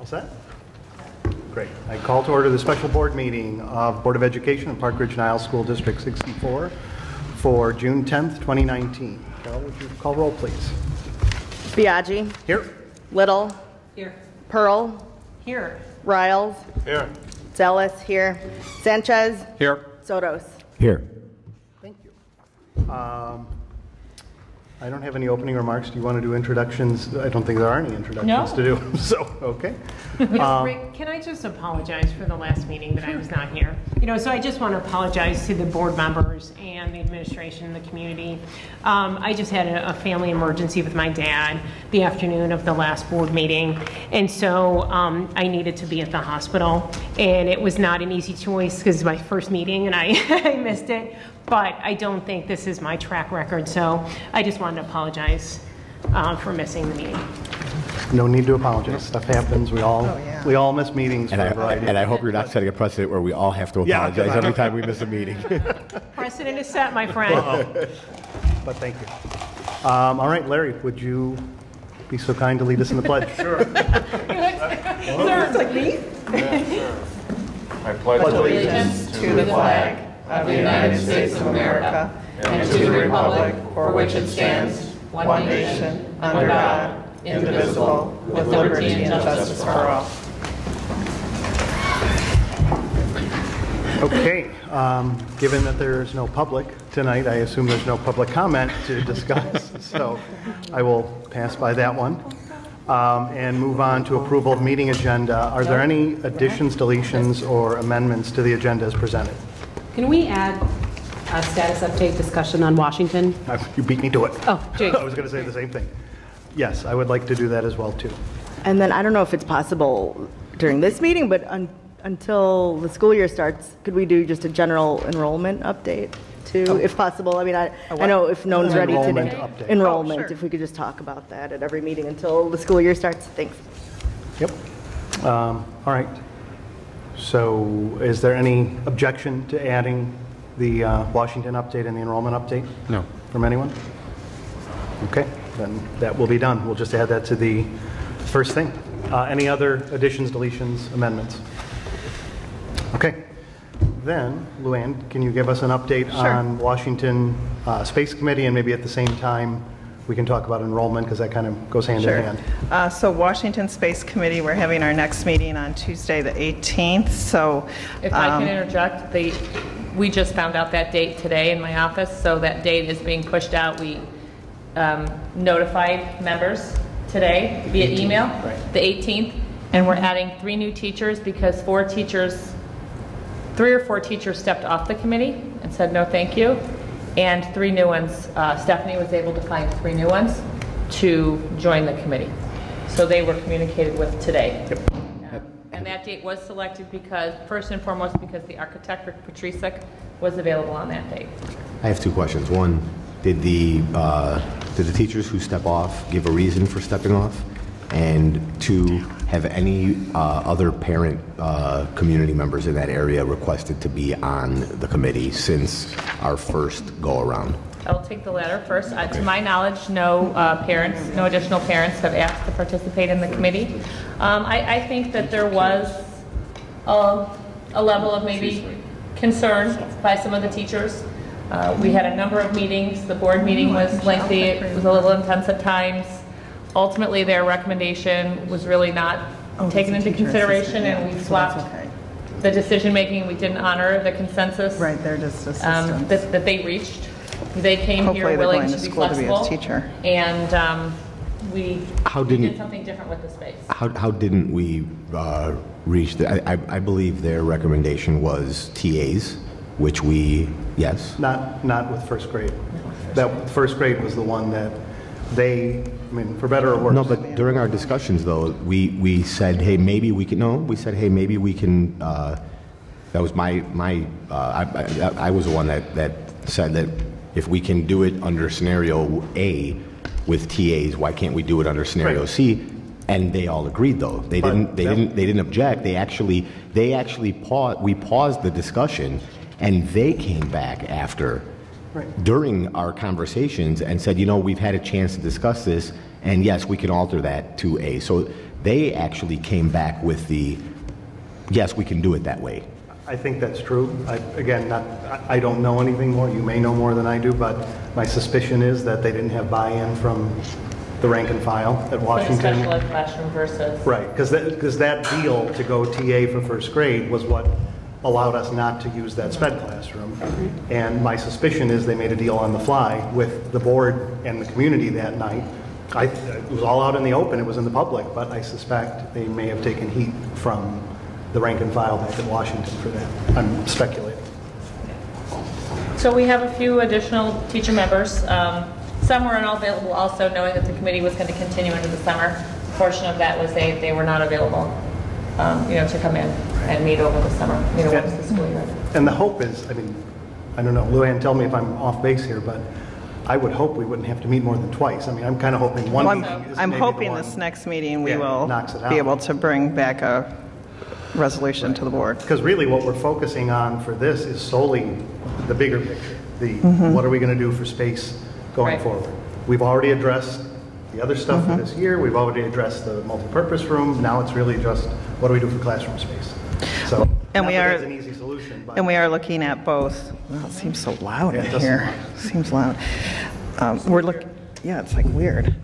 All set? Great. I call to order the special board meeting of Board of Education of Park Ridge Niles School District 64 for June 10th, 2019. Carol, would you call roll, please? Biagi. Here. Little. Here. Pearl. Here. Riles. Here. Zealous here. Sanchez. Here. Sotos. Here. Thank you. Um, I don't have any opening remarks. Do you want to do introductions? I don't think there are any introductions No. to do, so, okay. You know, Rick, can I just apologize for the last meeting that I was not here? You know, so I just want to apologize to the board members and the administration and the community. Um, I just had a, a family emergency with my dad the afternoon of the last board meeting, and so um, I needed to be at the hospital, and it was not an easy choice because it's my first meeting and I, I missed it. But I don't think this is my track record, so I just wanted to apologize uh, for missing the meeting. No need to apologize. Stuff happens. We all, we all miss meetings for And I, a variety. and I hope you're not setting a precedent where we all have to Yeah, apologize come every time we miss a meeting. Precedent is set, my friend. But thank you. Um, All right, Larry, would you be so kind to lead us in the pledge? Sure. I pledge allegiance to the flag of the United States of America and to the republic for which it stands, one nation, under God, indivisible, with liberty and justice for all. Okay, um, given that there is no public tonight, I assume there's no public comment to discuss, so I will pass by that one um, and move on to approval of meeting agenda. Are there any additions, deletions, or amendments to the agenda as presented? Can we add a status update discussion on Washington? Uh, You beat me to it. Oh, Jake. I was going to say the same thing. Yes, I would like to do that as well, too. And then I don't know if it's possible during this meeting, but un- until the school year starts, could we do just a general enrollment update too, if possible? I mean, I, I know if no one's ready Enrollment today. update. Enrollment, if we could just talk about that at every meeting until the school year starts. Thanks. Yep. Um, All right. So is there any objection to adding the uh, Washington update and the enrollment update? No. From anyone? Okay, then that will be done. We'll just add that to the first thing. Uh, Any other additions, deletions, amendments? Okay. Then, Luann, can you give us an update on Washington uh, Space Committee? And maybe at the same time, we can talk about enrollment because that kind of goes hand in hand. Uh, So Washington Space Committee, we're having our next meeting on Tuesday, the 18th, so... If I um, can interject, the, we just found out that date today in my office, so that date is being pushed out. We um, notified members today via email, the 18th, and we're adding three new teachers because four teachers, three or four teachers stepped off the committee and said no thank you, and three new ones, uh, Stephanie was able to find three new ones to join the committee. So they were communicated with today. And that date was selected because, first and foremost, because the architect, Rick was available on that date. I have two questions. One, did the, uh, did the teachers who step off give a reason for stepping off? And two, have any uh, other parent uh, community members in that area requested to be on the committee since our first go-around? I'll take the latter first. Uh, To my knowledge, no uh, parents, no additional parents have asked to participate in the committee. Um, I, I think that there was a, a level of maybe concern by some of the teachers. Uh, We had a number of meetings. The board meeting was lengthy. It was a little intense at times. Ultimately, their recommendation was really not Oh, taken into consideration, and we swapped the decision-making. We didn't honor the consensus Right, they're just um, that, that they reached. They came Hopefully here they're willing going to to be school to be a flexible. teacher. And um, we How we didn't- did something different with the space. How, how didn't we uh, reach, the, I, I- I believe their recommendation was TAs, which we, yes? Not, not with first grade. That first grade was the one that they, I mean, for better or worse. No, but during our discussions, though, we, we said, hey, maybe we can, no, we said, hey, maybe we can, uh, that was my, my, uh, I, I, I was the one that, that said that if we can do it under scenario A with TAs, why can't we do it under scenario Right. C? And they all agreed, though. They But didn't, they didn't, they didn't object. They actually, they actually paused, we paused the discussion, and they came back after Right. during our conversations and said, you know, we've had a chance to discuss this, and yes, we can alter that to A. So they actually came back with the, yes, we can do it that way. I think that's true. I- Again, not, I don't know anything more, you may know more than I do, but my suspicion is that they didn't have buy-in from the rank and file at Washington. special ed classroom versus. Right, because that, because that deal to go TA for first grade was what allowed us not to use that sped classroom. And my suspicion is they made a deal on the fly with the board and the community that night. I, it was all out in the open, it was in the public, but I suspect they may have taken heat from the rank and file back at Washington for that. I'm speculating. So we have a few additional teacher members. Um, Some were unavailable also, knowing that the committee was going to continue into the summer. A portion of that was they, they were not available, um, you know, to come in and meet over the summer, you know, once the school year. And the hope is, I mean, I don't know, Luann, tell me if I'm off base here, but I would hope we wouldn't have to meet more than twice. I mean, I'm kind of hoping one Well, I'm is I'm maybe the hoping one. this next meeting, we Yeah, will knocks it out. be able to bring back a resolution to the board. Because really what we're focusing on for this is solely the bigger picture. The, Mm-hmm. what are we going to do for space going Right. forward? We've already addressed the other stuff Mm-hmm. for this year, we've already addressed the multipurpose room, now it's really just, what do we do for classroom space? So, And we that are- it's an easy solution, but. And we are looking at both, well, it seems so loud Yeah, in it does seem here. Seems loud. Um, We're looking, yeah, it's like weird.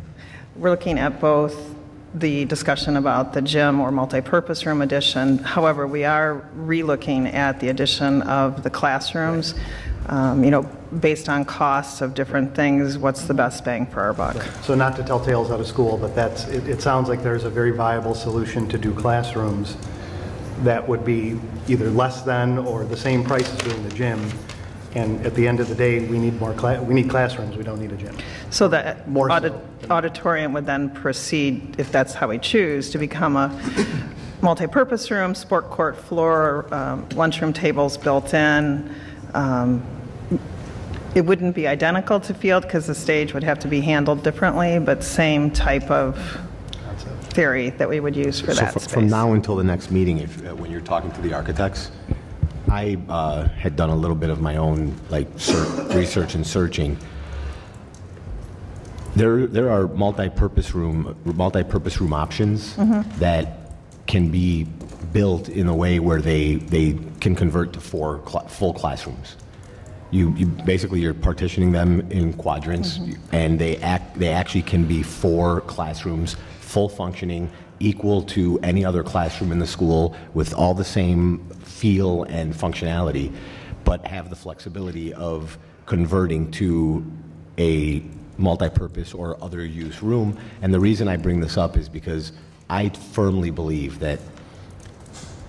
We're looking at both the discussion about the gym or multipurpose room addition. However, we are relooking at the addition of the classrooms, um, you know, based on costs of different things, what's the best bang for our buck? So not to tell tales out of school, but that's, it, it sounds like there's a very viable solution to do classrooms that would be either less than or the same price as doing the gym. And at the end of the day, we need more, cla- we need classrooms, we don't need a gym. So the More so auditorium would then proceed, if that's how we choose, to become a multipurpose room, sport court floor, um, lunchroom tables built in. Um, It wouldn't be identical to field because the stage would have to be handled differently, but same type of theory that we would use for So that fr- space. From now until the next meeting, if, uh, when you're talking to the architects, I uh, had done a little bit of my own, like, research and searching. There, there are multi-purpose room, multi-purpose room options that can be built in a way where they, they can convert to four cl- full classrooms. You, you basically you're partitioning them in quadrants, and they act they actually can be four classrooms, full functioning, equal to any other classroom in the school with all the same feel and functionality, but have the flexibility of converting to a multi-purpose or other use room. And the reason I bring this up is because I firmly believe that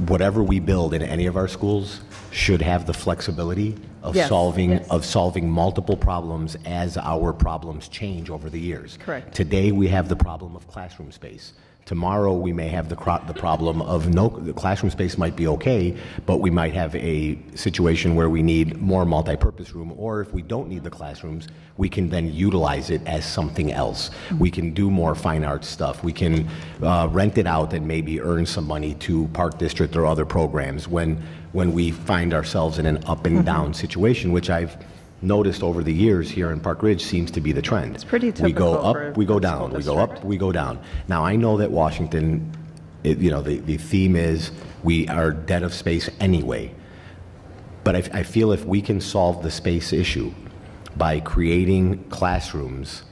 whatever we build in any of our schools should have the flexibility of Yes, solving yes. of solving multiple problems as our problems change over the years. Correct. Today we have the problem of classroom space. Tomorrow we may have the the problem of no the classroom space might be okay, but we might have a situation where we need more multi-purpose room or if we don't need the classrooms, we can then utilize it as something else. We can do more fine arts stuff. We can uh, rent it out and maybe earn some money to Park District or other programs when when we find ourselves in an up and down situation, which I've noticed over the years here in Park Ridge seems to be the trend. It's pretty typical. We go up, we go down, we go up, we go down. Now, I know that Washington, it, you know, the, the theme is we are dead of space anyway. But I, I feel if we can solve the space issue by creating classrooms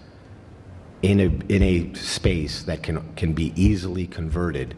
in a, in a space that can, can be easily converted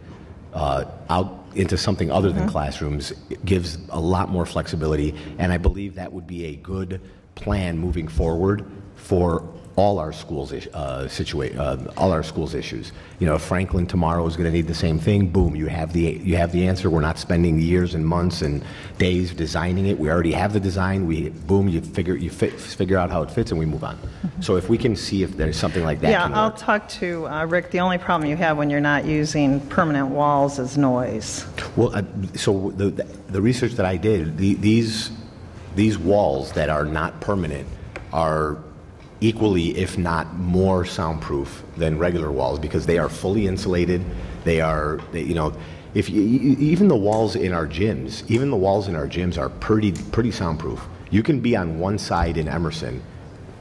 uh, out into something other than classrooms, it gives a lot more flexibility. And I believe that would be a good plan moving forward for all our schools, uh, situa- uh, all our schools issues. You know, if Franklin tomorrow is going to need the same thing, boom, you have the, you have the answer. We're not spending years and months and days designing it. We already have the design. We, boom, you figure, you fit, figure out how it fits and we move on. So if we can see if there's something like that Yeah, I'll talk to uh, Rick. The only problem you have when you're not using permanent walls is noise. Well, uh, so the, the research that I did, the, these, these walls that are not permanent are equally, if not more soundproof than regular walls because they are fully insulated. They are, they, you know, if you, even the walls in our gyms, even the walls in our gyms are pretty, pretty soundproof. You can be on one side in Emerson,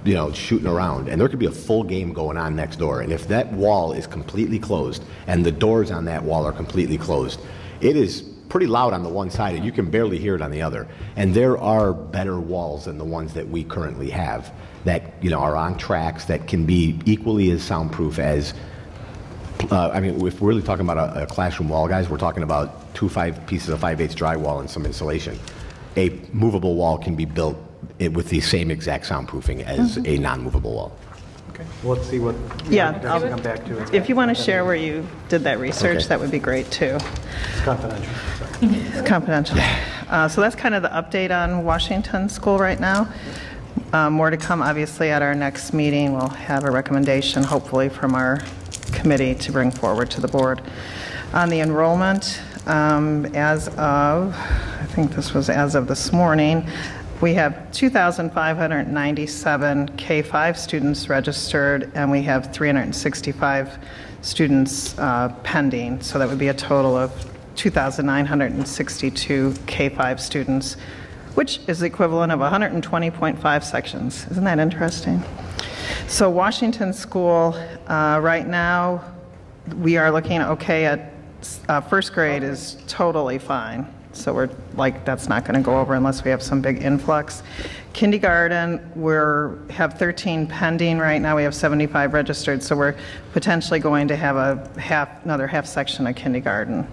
you know, shooting around, and there could be a full game going on next door. And if that wall is completely closed and the doors on that wall are completely closed, it is pretty loud on the one side and you can barely hear it on the other. And there are better walls than the ones that we currently have that, you know, are on tracks that can be equally as soundproof as uh, I mean, if we're really talking about a, a classroom wall, guys, we're talking about two five pieces of 5 8 drywall and some insulation. A movable wall can be built with the same exact soundproofing as a non-movable wall. Let's see what. Yeah, I'll- come back to it. If you want to share where you did that research, Okay. that would be great, too. It's confidential. sorry. It's confidential. Uh, So that's kind of the update on Washington School right now. Uh, More to come, obviously, at our next meeting. We'll have a recommendation, hopefully, from our committee to bring forward to the board. On the enrollment, um, as of, I think this was as of this morning, we have 2,597 K-5 students registered, and we have 365 students uh, pending. So that would be a total of 2,962 K-5 students, which is the equivalent of 120.5 sections. Isn't that interesting? So Washington School, uh, right now, we are looking okay at, uh, first grade is totally fine. So we're, like, that's not going to go over unless we have some big influx. Kindergarten, we're, have 13 pending right now, we have 75 registered, so we're potentially going to have a half, another half section of kindergarten.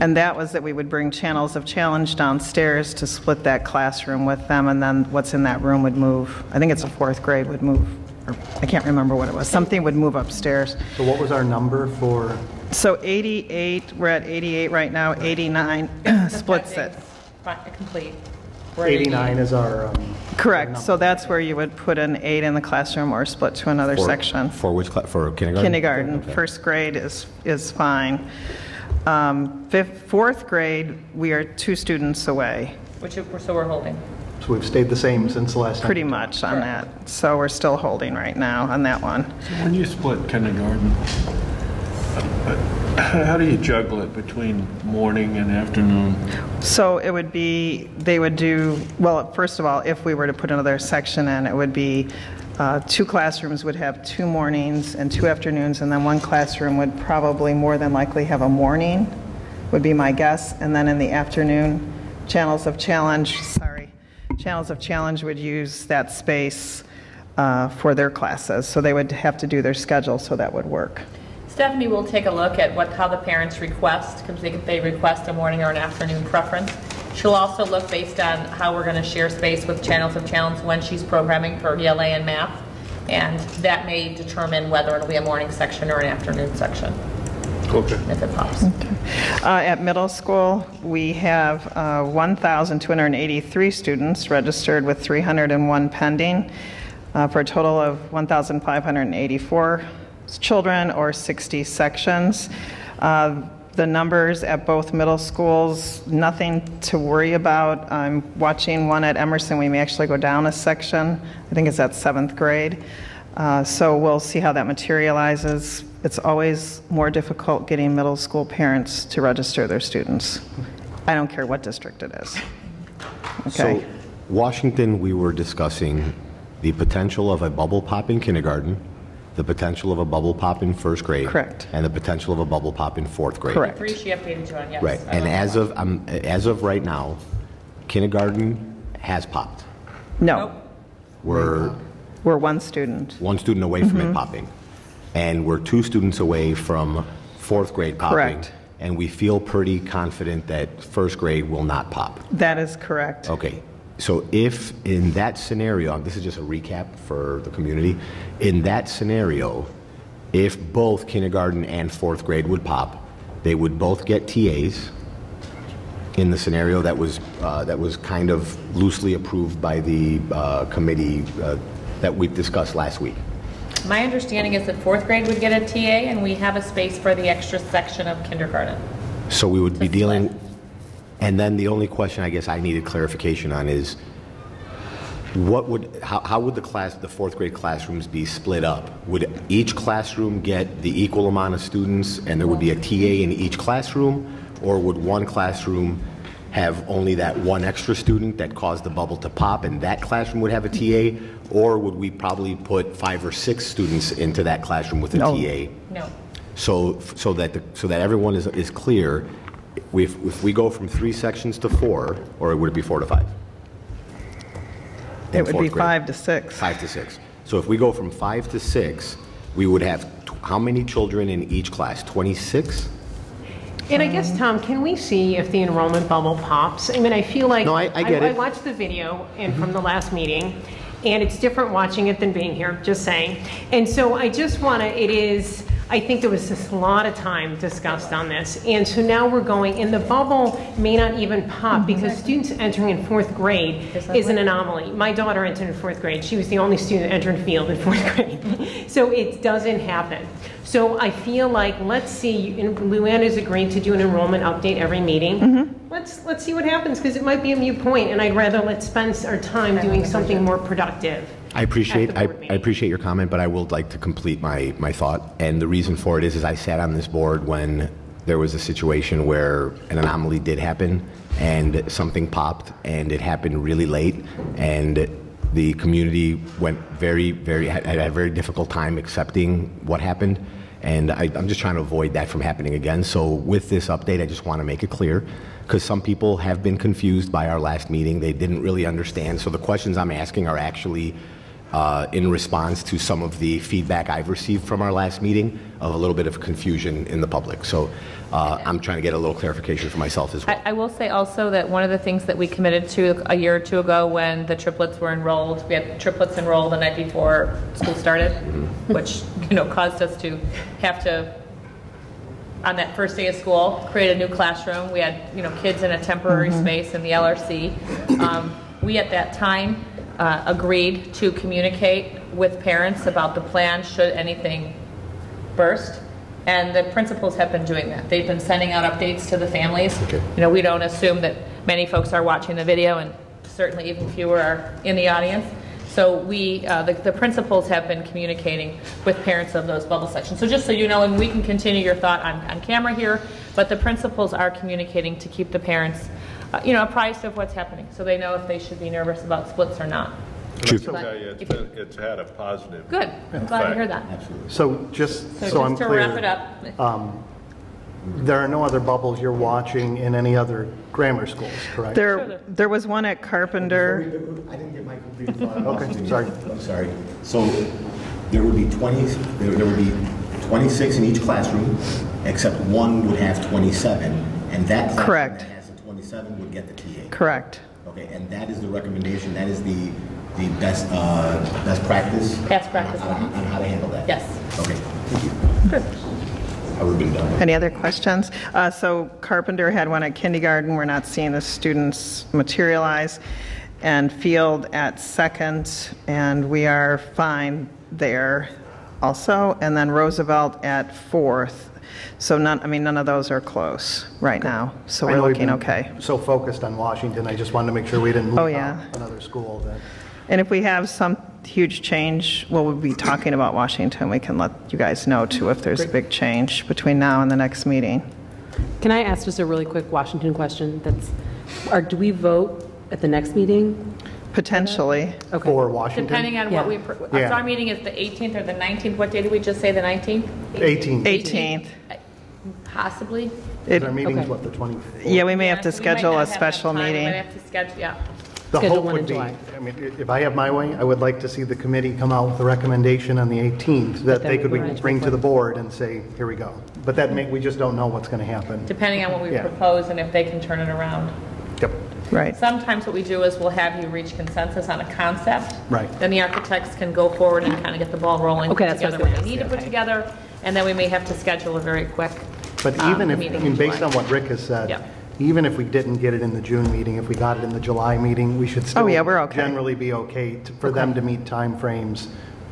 And that was that we would bring Channels of Challenge downstairs to split that classroom with them, and then what's in that room would move, I think it's a fourth grade would move, or I can't remember what it was, something would move upstairs. So what was our number for, So 88, we're at 88 right now, 89 splits it. Fi- Complete. We're at 89 is our, um, Correct, so that's where you would put an eight in the classroom or split to another For- section. For which, cla- for kindergarten? Kindergarten, Okay. first grade is, is fine. Um, Fifth, fourth grade, we are two students away. Which, we're- so we're holding. So we've stayed the same since the last time. Pretty much on that. So we're still holding right now on that one. When you split kindergarten, uh, how do you juggle it between morning and afternoon? So it would be, they would do, well, first of all, if we were to put another section in, it would be, uh, two classrooms would have two mornings and two afternoons, and then one classroom would probably more than likely have a morning, would be my guess. And then in the afternoon, Channels of Challenge, sorry, Channels of Challenge would use that space uh, for their classes. So they would have to do their schedule, so that would work. Stephanie will take a look at what, how the parents request, because they, they request a morning or an afternoon preference. She'll also look based on how we're going to share space with Channels of Challenge when she's programming for ELA and math. And that may determine whether it'll be a morning section or an afternoon section, Okay. if it pops. Uh, At middle school, we have uh, 1,283 students registered with 301 pending, uh, for a total of 1,584 children or 60 sections. Uh, The numbers at both middle schools, nothing to worry about. I'm watching one at Emerson, we may actually go down a section. I think it's at seventh grade. Uh, So we'll see how that materializes. It's always more difficult getting middle school parents to register their students. I don't care what district it is. Okay? So, Washington, we were discussing the potential of a bubble pop in kindergarten, the potential of a bubble pop in first grade. Correct. And the potential of a bubble pop in fourth grade. Correct. Three she updated you on, yes. Right, and as of, um, as of right now, kindergarten has popped. No, We're we're one student. one student away from it popping. And we're two students away from fourth grade popping. Correct. And we feel pretty confident that first grade will not pop. That is correct. Okay, so if in that scenario, this is just a recap for the community, in that scenario, if both kindergarten and fourth grade would pop, they would both get TAs in the scenario that was, uh, that was kind of loosely approved by the uh, committee uh, that we discussed last week. My understanding is that fourth grade would get a TA, and we have a space for the extra section of kindergarten. So we would be dealing, and then the only question I guess I needed clarification on is, what would, how, how would the class, the fourth grade classrooms be split up? Would each classroom get the equal amount of students and there would be a TA in each classroom? Or would one classroom have only that one extra student that caused the bubble to pop, and that classroom would have a TA? Or would we probably put five or six students into that classroom with a No. TA? No. So, so that, the- so that everyone is, is clear, if, if we go from three sections to four, or would it be four to five? In It would be fourth grade? five to six. Five to six. So if we go from five to six, we would have tw- how many children in each class? 26? And I guess, um, Tom, can we see if the enrollment bubble pops? I mean, I feel like. No, I- I get I it. watched the video and from mm-hmm. the last meeting, and it's different watching it than being here, just saying. And so I just want to, it is, I think there was just a lot of time discussed on this. And so now we're going, and the bubble may not even pop because students entering in fourth grade is an anomaly. My daughter entered in fourth grade. She was the only student entering field in fourth grade. So it doesn't happen. So I feel like, let's see, and Luann has agreed to do an enrollment update every meeting. Let's, let's see what happens, because it might be a mute point, and I'd rather let's spend our time doing something more productive. I appreciate, I, I appreciate your comment, but I would like to complete my, my thought. And the reason for it is, is I sat on this board when there was a situation where an anomaly did happen and something popped and it happened really late and the community went very, very, had, had a very difficult time accepting what happened. And I, I'm just trying to avoid that from happening again. So with this update, I just want to make it clear, because some people have been confused by our last meeting. They didn't really understand. So the questions I'm asking are actually uh, in response to some of the feedback I've received from our last meeting of a little bit of confusion in the public. So uh, I'm trying to get a little clarification for myself as well. I, I will say also that one of the things that we committed to a year or two ago when the triplets were enrolled, we had triplets enrolled the night before school started, which, you know, caused us to have to, on that first day of school, create a new classroom. We had, you know, kids in a temporary space in the LRC. Um, We, at that time, uh, agreed to communicate with parents about the plan should anything burst. And the principals have been doing that. They've been sending out updates to the families. Okay. You know, we don't assume that many folks are watching the video, and certainly even fewer are in the audience. So we, uh, the the principals have been communicating with parents of those bubble sections. So just so you know, and we can continue your thought on on camera here, but the principals are communicating to keep the parents, uh, you know, apprised of what's happening, so they know if they should be nervous about splits or not. Chief. I'll tell you, it's been- it's had a positive. Good, I'm glad to hear that. So just So so I'm just to clear. wrap it up, There are no other bubbles you're watching in any other grammar schools, correct? There, there was one at Carpenter. I didn't get my complete thought. Okay, sorry. I'm sorry. So there would be 20, there there would be 26 in each classroom, except one would have 27, and that classroom Correct. that has the 27 would get the TA. Correct. Okay, and that is the recommendation, that is the, the best, uh, best practice? Best practice. On on how to handle that? Yes. Okay, thank you. I would have been done. Any other questions? Uh, So Carpenter had one at kindergarten, we're not seeing the students materialize, and Field at second, and we are fine there also, and then Roosevelt at fourth. So none, I mean, none of those are close right now, so I we're know we've looking been okay. So focused on Washington, I just wanted to make sure we didn't Oh, yeah. out another school that, And if we have some huge change, well, we'll be talking about Washington, we can let you guys know too if there's a big change between now and the next meeting. Can I ask just a really quick Washington question? That's, or do we vote at the next meeting? Potentially. Okay. for Washington. Depending on Yeah. what we, pr- Yeah. so our meeting is the 18th or the 19th, what day did we just say, the 19th? 18th. 18th. Possibly. It- Our meeting's Okay. what, the 24th? Yeah, we may have to so we might schedule a have enough special time. We meeting. might have to schedule, yeah. The Schedule hope one would be, July. I mean, i- if I have my way, I would like to see the committee come out with a recommendation on the 18th that that they could be bring to the board and say, here we go. But that may, we just don't know what's going to happen. Depending on what we Yeah. propose and if they can turn it around. Yep. Right. Sometimes what we do is we'll have you reach consensus on a concept. Right. Then the architects can go forward and kind of get the ball rolling. Okay, put that's what I was together gonna what they need to ask, put okay. together, and then we may have to schedule a very quick But um, even if, I meeting mean, based July. on what Rick has said, Yeah. even if we didn't get it in the June meeting, if we got it in the July meeting, we should still Oh, yeah, we're okay. generally be okay to- for them to meet timeframes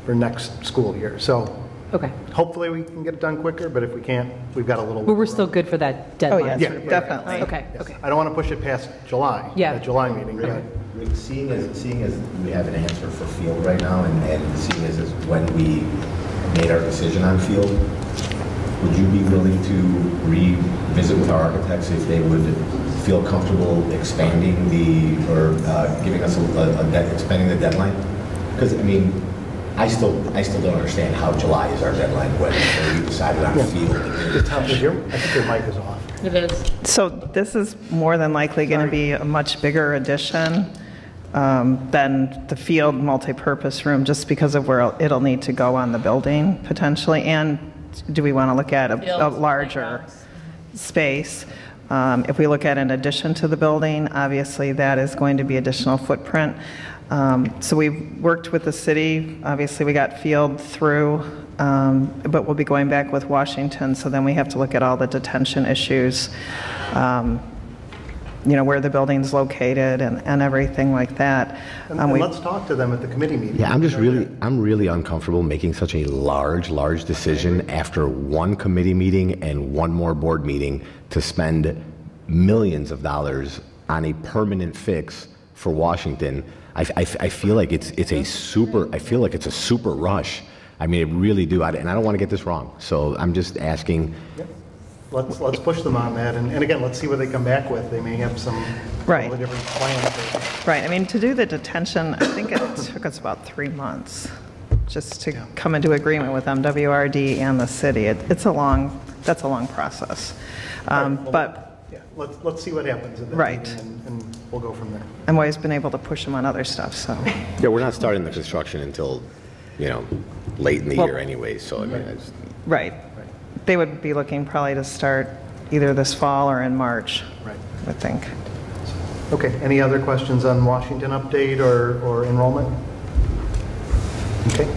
for next school year. So Okay. hopefully we can get it done quicker, but if we can't, we've got a little. But we're still good for that Oh, deadline? yes, Yeah. definitely. Okay, Yes. okay. I don't want to push it past July. Yeah. That July meeting, but Rick, Seeing as, seeing as we have an answer for field right now, and, and seeing as is when we made our decision on field, would you be willing to revisit with our architects if they would feel comfortable expanding the, or uh, giving us a, a, de- expanding the deadline? Because, I mean, I still, I still don't understand how July is our deadline when we decided on the field. Tom, is your, I think your mic is off. It is. So this is more than likely going to be a much bigger addition um, than the field multipurpose room, just because of where it'll need to go on the building potentially. And do we want to look at a- a larger space? Um, If we look at an addition to the building, obviously that is going to be additional footprint. Um, So we've worked with the city, obviously we got field through, um, but we'll be going back with Washington, so then we have to look at all the detention issues, um, you know, where the building's located and and everything like that. And Um, and we- let's talk to them at the committee meeting. Yeah, I'm just really, I'm really uncomfortable making such a large, large decision after one committee meeting and one more board meeting to spend millions of dollars on a permanent fix for Washington. I, I, I feel like it's, it's a super, I feel like it's a super rush. I mean, I really do, I- and I don't want to get this wrong. So I'm just asking, Let's, let's push them on that, and, and again, let's see what they come back with. They may have some Right. totally different plans. Right, I mean, to do the detention, I think it took us about three months just to come into agreement with MWRD and the city. It- It's a long, that's a long process. Um, Well, But Yeah, let's, let's see what happens at that Right. and, and we'll go from there. I've always been able to push them on other stuff, so. yeah, we're not starting the construction until, you know, late in the Well- year anyway, so I mean, I just. Right. They would be looking probably to start either this fall or in March, Right. I think. Okay, any other questions on Washington update or, or enrollment? Okay,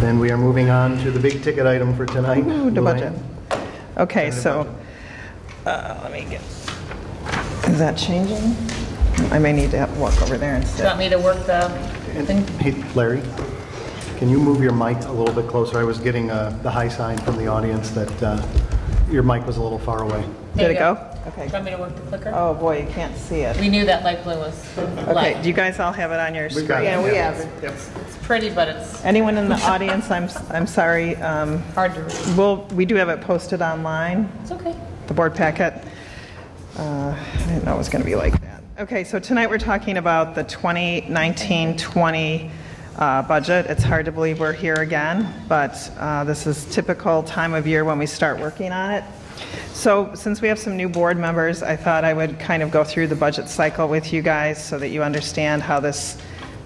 then we are moving on to the big ticket item for tonight. Ooh, the budget. Luann. Okay, so, budget. uh, let me get, is that changing? I may need to have- walk over there and. Do you instead. want me to work the thing? Hey, Larry, can you move your mic a little bit closer? I was getting uh, the high sign from the audience that uh, your mic was a little far away. There Did you it go? Do Okay. you want me to work the clicker? Oh, boy, you can't see it. We knew that light blue was Okay, light. do you guys all have it on your We got screen? it. Yeah, we have it. Yep. It's pretty, but it's Anyone in the audience, I'm, I'm sorry, um, hard to read. well, we do have it posted online, It's okay. the board packet. Uh, I didn't know it was going to be like that. Okay, so tonight we're talking about the 2019-20 uh, budget. It's hard to believe we're here again, but uh, this is typical time of year when we start working on it. So since we have some new board members, I thought I would kind of go through the budget cycle with you guys so that you understand how this,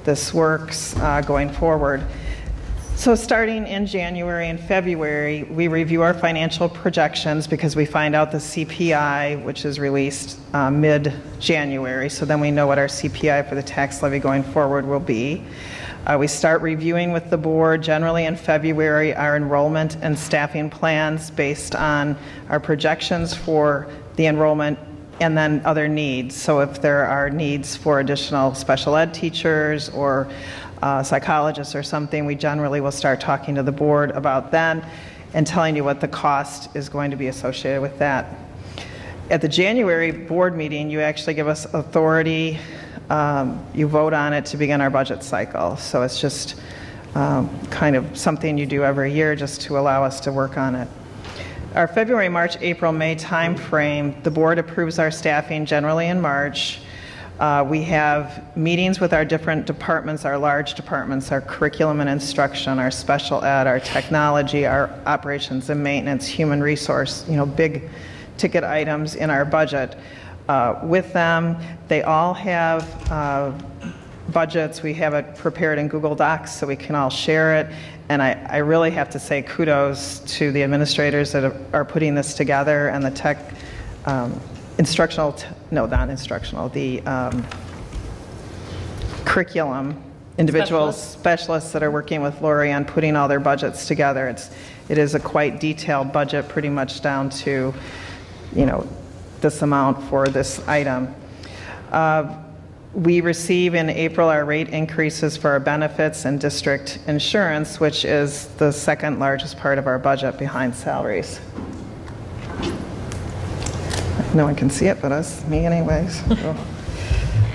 this works uh, going forward. So starting in January and February, we review our financial projections because we find out the CPI, which is released uh, mid-January, so then we know what our CPI for the tax levy going forward will be. Uh, We start reviewing with the board generally in February our enrollment and staffing plans based on our projections for the enrollment and then other needs. So if there are needs for additional special ed teachers or uh, psychologists or something, we generally will start talking to the board about that and telling you what the cost is going to be associated with that. At the January board meeting, you actually give us authority, um, you vote on it to begin our budget cycle. So it's just um, kind of something you do every year just to allow us to work on it. Our February, March, April, May timeframe, the board approves our staffing generally in March. Uh, We have meetings with our different departments, our large departments, our curriculum and instruction, our special ed, our technology, our operations and maintenance, human resource, you know, big ticket items in our budget. Uh, With them, they all have uh, budgets. We have it prepared in Google Docs so we can all share it. And I, I really have to say kudos to the administrators that are- putting this together and the tech um, instructional, t- no, not instructional, the um, curriculum individuals, Specialists. specialists that are working with Lori on putting all their budgets together. It's, it is a quite detailed budget, pretty much down to, you know, this amount for this item. Uh, We receive in April our rate increases for our benefits and district insurance, which is the second largest part of our budget behind salaries. No one can see it but us, me anyways.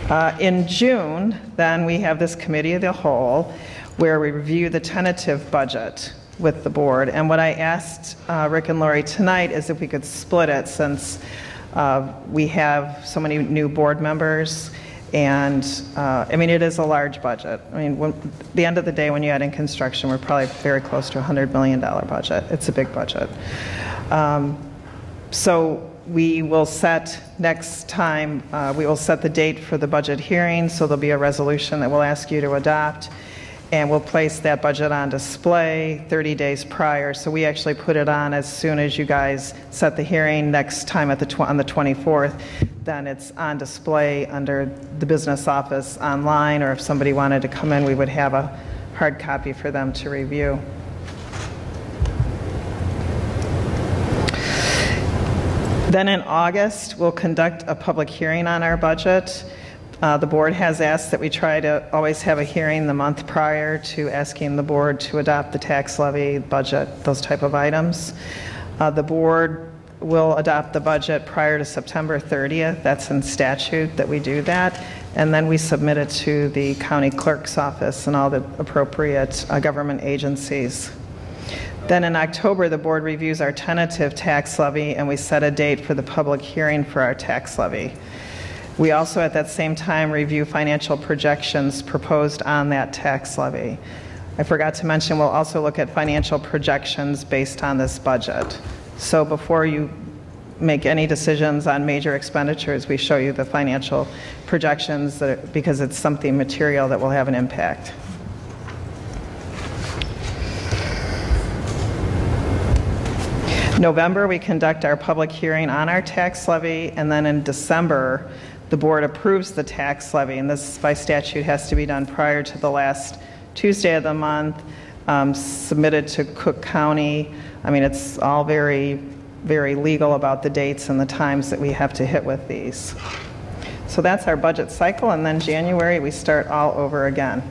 Uh, In June, then, we have this committee of the whole, where we review the tentative budget. with the board. And what I asked uh, Rick and Lori tonight is if we could split it since uh, we have so many new board members. And, uh, I mean, it is a large budget. I mean, when, the end of the day, when you add in construction, we're probably very close to a $100 million budget. It's a big budget. Um, So we will set next time, uh, we will set the date for the budget hearing, so there'll be a resolution that we'll ask you to adopt, and we'll place that budget on display 30 days prior. So we actually put it on as soon as you guys set the hearing next time at the, on the 24th. Then it's on display under the business office online, or if somebody wanted to come in, we would have a hard copy for them to review. Then in August, we'll conduct a public hearing on our budget. Uh, The board has asked that we try to always have a hearing the month prior to asking the board to adopt the tax levy, budget, those type of items. Uh, The board will adopt the budget prior to September 30th. That's in statute that we do that. And then we submit it to the county clerk's office and all the appropriate uh, government agencies. Then in October, the board reviews our tentative tax levy, and we set a date for the public hearing for our tax levy. We also, at that same time, review financial projections proposed on that tax levy. I forgot to mention, we'll also look at financial projections based on this budget. So before you make any decisions on major expenditures, we show you the financial projections that- because it's something material that will have an impact. November, we conduct our public hearing on our tax levy, and then in December, the board approves the tax levy, and this by statute has to be done prior to the last Tuesday of the month, um, submitted to Cook County. I mean, it's all very, very legal about the dates and the times that we have to hit with these. So that's our budget cycle, and then January, we start all over again.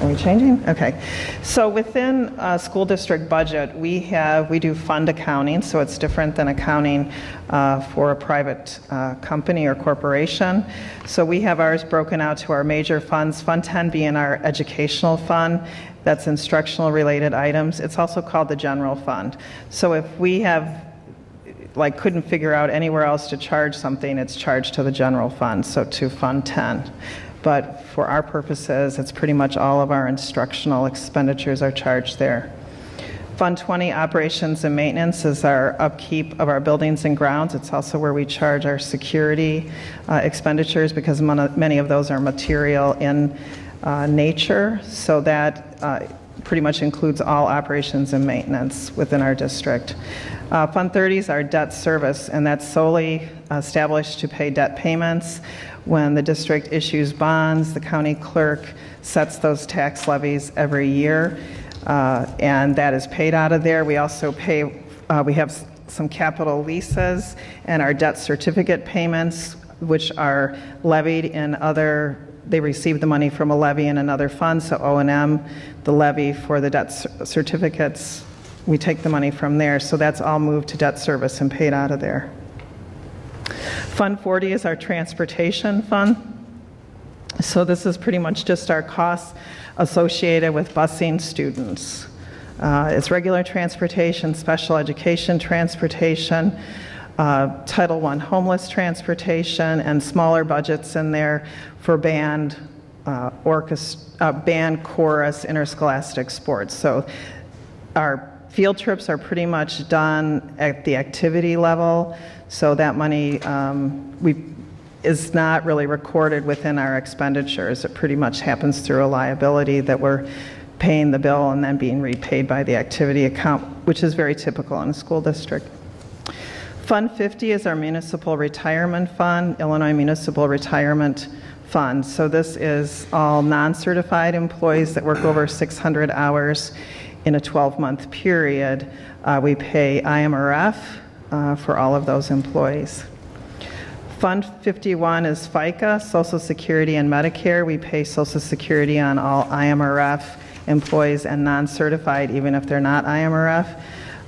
Are we changing? Okay. So within a school district budget, we have, we do fund accounting, so it's different than accounting uh, for a private uh, company or corporation. So we have ours broken out to our major funds, Fund 10 being our educational fund, that's instructional related items. It's also called the general fund. So if we have like couldn't figure out anywhere else to charge something, it's charged to the general fund, so to Fund 10. But for our purposes, it's pretty much all of our instructional expenditures are charged there. Fund 20, operations and maintenance, is our upkeep of our buildings and grounds. It's also where we charge our security uh, expenditures because many of those are material in uh, nature. So that uh, pretty much includes all operations and maintenance within our district. Uh, Fund 30 is our debt service, and that's solely established to pay debt payments. When the district issues bonds, the county clerk sets those tax levies every year, uh, and that is paid out of there. We also pay, uh, we have some capital leases and our debt certificate payments, which are levied in other they receive the money from a levy in another fund, so O and M, the levy for the debt certificates, we take the money from there, so that's all moved to debt service and paid out of there. Fund 40 is our transportation fund. So this is pretty much just our costs associated with busing students. Uh, It's regular transportation, special education transportation, uh, Title I homeless transportation, and smaller budgets in there for band, uh, orchestra, band, chorus, interscholastic sports. So our field trips are pretty much done at the activity level, so that money um, we, is not really recorded within our expenditures. It pretty much happens through a liability that we're paying the bill and then being repaid by the activity account, which is very typical in a school district. Fund 50 is our municipal retirement fund, Illinois Municipal Retirement Fund. So this is all non-certified employees that work over 600 hours in a 12-month period. Uh, We pay IMRF uh, for all of those employees. Fund 51 is FICA, Social Security and Medicare. We pay Social Security on all IMRF employees and non-certified, even if they're not IMRF.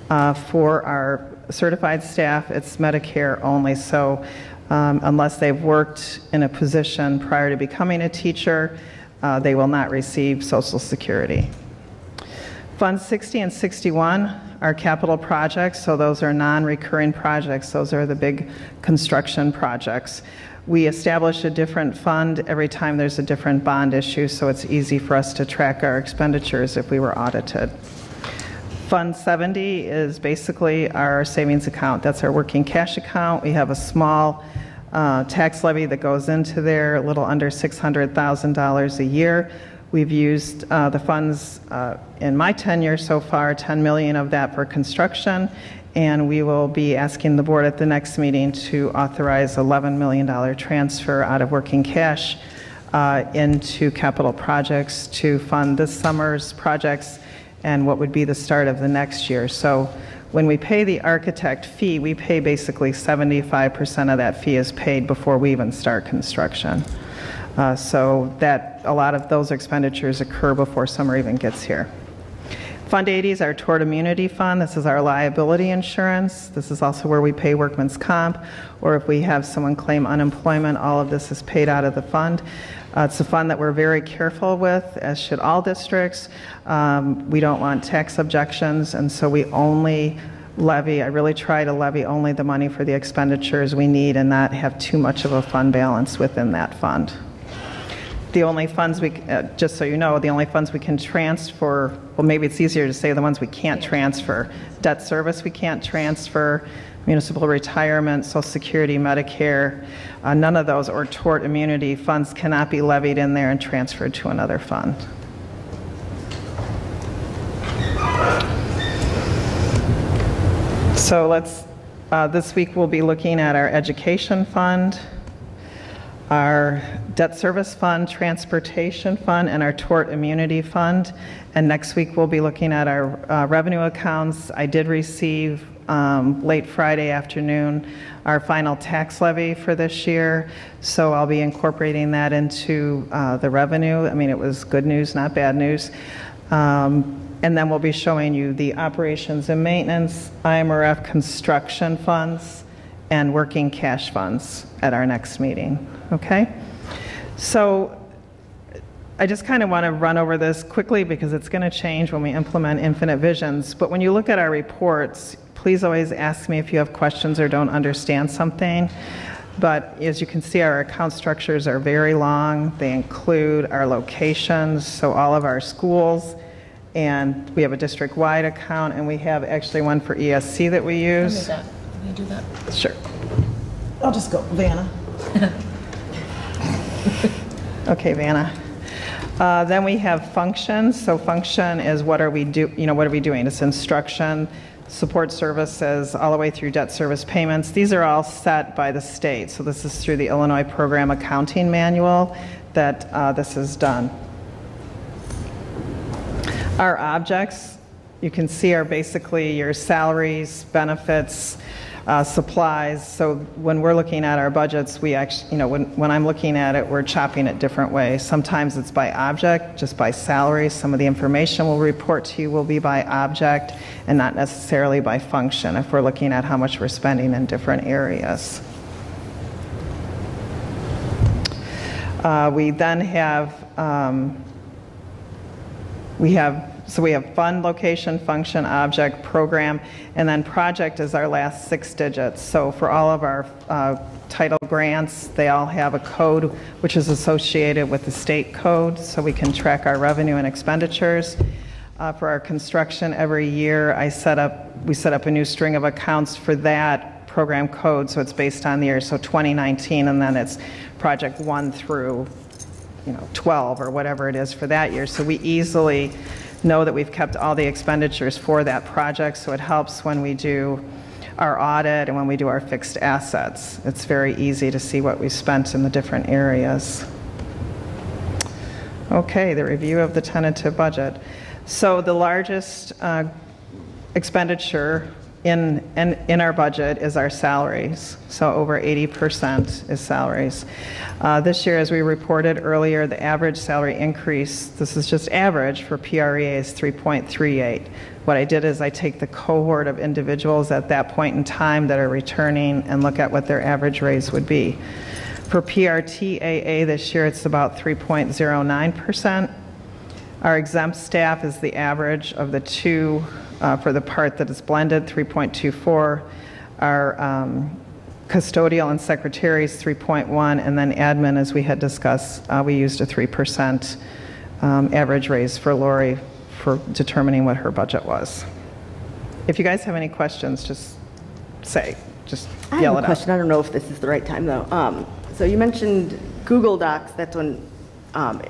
Uh, For our certified staff, it's Medicare only, so um, unless they've worked in a position prior to becoming a teacher, uh, they will not receive Social Security. Fund 60 and 61 are capital projects, so those are non-recurring projects. Those are the big construction projects. We establish a different fund every time there's a different bond issue, so it's easy for us to track our expenditures if we were audited. Fund 70 is basically our savings account. That's our working cash account. We have a small uh, tax levy that goes into there, a little under $600,000 a year. We've used uh, the funds uh, in my tenure so far, 10 million of that for construction, and we will be asking the board at the next meeting to authorize $11 million transfer out of working cash uh, into capital projects to fund this summer's projects and what would be the start of the next year. So when we pay the architect fee, we pay basically 75% of that fee is paid before we even start construction. Uh, So that, a lot of those expenditures occur before summer even gets here. Fund 80 is our tort immunity fund. This is our liability insurance. This is also where we pay workman's comp, or if we have someone claim unemployment, all of this is paid out of the fund. Uh, It's a fund that we're very careful with, as should all districts. Um, We don't want tax objections, and so we only levy, I really try to levy only the money for the expenditures we need and not have too much of a fund balance within that fund. The only funds we, uh, just so you know, the only funds we can transfer, well, maybe it's easier to say the ones we can't transfer. Debt service we can't transfer, municipal retirement, social security, Medicare, uh, none of those, or tort immunity funds cannot be levied in there and transferred to another fund. So let's, uh, this week we'll be looking at our education fund, our debt service fund, transportation fund, and our tort immunity fund. And next week, we'll be looking at our uh, revenue accounts. I did receive um, late Friday afternoon our final tax levy for this year, so I'll be incorporating that into uh, the revenue. I mean, it was good news, not bad news. Um, And then we'll be showing you the operations and maintenance, IMRF construction funds, and working cash funds at our next meeting, okay? So I just kind of want to run over this quickly because it's going to change when we implement Infinite Visions. But when you look at our reports, please always ask me if you have questions or don't understand something. But as you can see, our account structures are very long. They include our locations, so all of our schools, and we have a district-wide account, and we have actually one for ESC that we use. Can you do that? Sure. I'll just go, Vanna. Okay, Vanna. Uh, Then we have functions. So function is what are we do, you know, what are we doing? It's instruction, support services, all the way through debt service payments. These are all set by the state. So this is through the Illinois Program Accounting Manual that uh, this is done. Our objects, you can see, are basically your salaries, benefits, uh, supplies. So when we're looking at our budgets, we actually, you know, when, when I'm looking at it, we're chopping it different ways. Sometimes it's by object, just by salary. Some of the information we'll report to you will be by object and not necessarily by function if we're looking at how much we're spending in different areas. Uh, we then have um, we have, so we have fund, location, function, object, program, and then project is our last six digits. So for all of our uh, title grants, they all have a code which is associated with the state code, so we can track our revenue and expenditures. Uh, For our construction, every year, I set up, we set up a new string of accounts for that program code, so it's based on the year, so 2019, and then it's project one through you know, 12 or whatever it is for that year. So we easily know that we've kept all the expenditures for that project, so it helps when we do our audit and when we do our fixed assets. It's very easy to see what we spent in the different areas. Okay, the review of the tentative budget. So the largest uh, expenditure in, in, in our budget is our salaries. So over 80% is salaries. Uh, this year, as we reported earlier, the average salary increase, this is just average for PREA, is 3.38. What I did is I take the cohort of individuals at that point in time that are returning and look at what their average raise would be. For PRTAA this year, it's about 3.09%. Our exempt staff is the average of the two uh, for the part that is blended, 3.24. Our um, custodial and secretaries, 3.1, and then admin, as we had discussed, uh, we used a 3% um, average raise for Lori for determining what her budget was. If you guys have any questions, just say, just I have yell a it out. question. I don't know if this is the right time, though. Um, So you mentioned Google Docs, that's when um,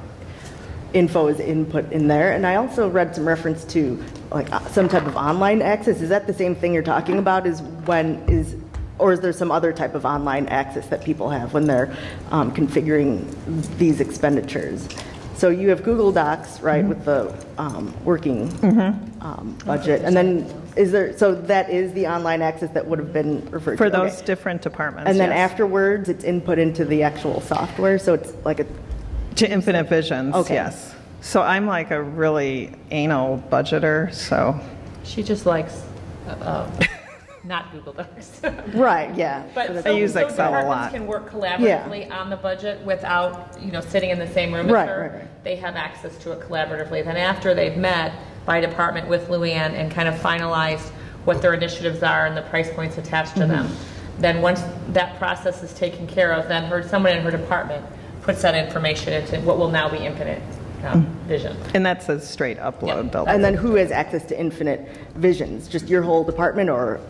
info is input in there. And I also read some reference to like uh, some type of online access. Is that the same thing you're talking about is when is, or is there some other type of online access that people have when they're um, configuring these expenditures? So you have Google Docs, right, with the um, working um, budget. And then is there, so that is the online access that would have been referred to? For Okay. those different departments, And then yes. afterwards, it's input into the actual software, so it's like a, To Infinite Visions, Okay. yes. So I'm like a really anal budgeter, so, She just likes, uh, uh, not Google Docs. right, yeah. But So that's- use so Excel a lot. can work collaboratively on the budget without, you know, sitting in the same room as Right, her. right, right. They have access to it collaboratively. Then after they've met by department with Luann and kind of finalized what their initiatives are and the price points attached to them, Mm-hmm. then once that process is taken care of, then her, someone in her department puts that information into what will now be Infinite um, Vision. and that's a straight upload bill. And then who has access to Infinite Visions? Just your whole department or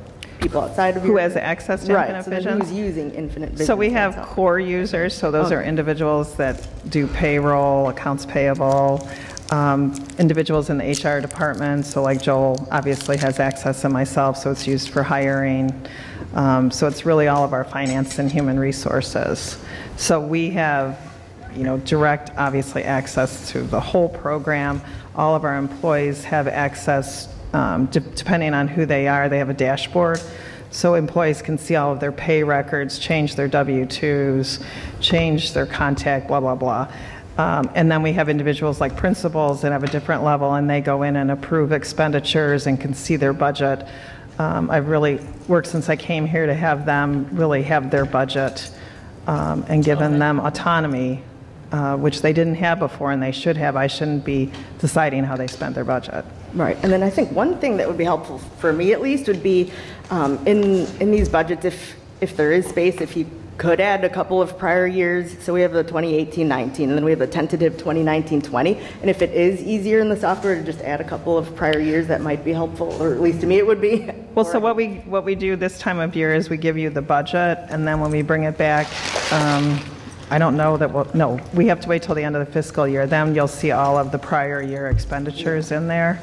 people outside of your? Who has access to Right, Infinite so then Visions? who's using Infinite Visions? So we have themselves? core users, so those are individuals that do payroll, accounts payable, um, individuals in the HR department, so like Joel obviously has access and myself, so it's used for hiring. Um, So it's really all of our finance and human resources. So we have, you know, direct, obviously, access to the whole program. All of our employees have access, um, de- depending on who they are, they have a dashboard. So employees can see all of their pay records, change their W-2s, change their contact, blah, blah, blah. Um, And then we have individuals like principals that have a different level, and they go in and approve expenditures and can see their budget. Um, I've really worked since I came here to have them really have their budget um, and given them autonomy, uh, which they didn't have before, and they should have. I shouldn't be deciding how they spend their budget. Right, and then I think one thing that would be helpful, for me at least, would be um, in, in these budgets, if, if there is space, if you could add a couple of prior years, so we have the 2018-19, and then we have the tentative 2019-20, and if it is easier in the software to just add a couple of prior years, that might be helpful, or at least to me it would be. Well, so what we, what we do this time of year is we give you the budget, and then when we bring it back, um, I don't know that, we'll no, we have to wait till the end of the fiscal year. Then you'll see all of the prior year expenditures in there.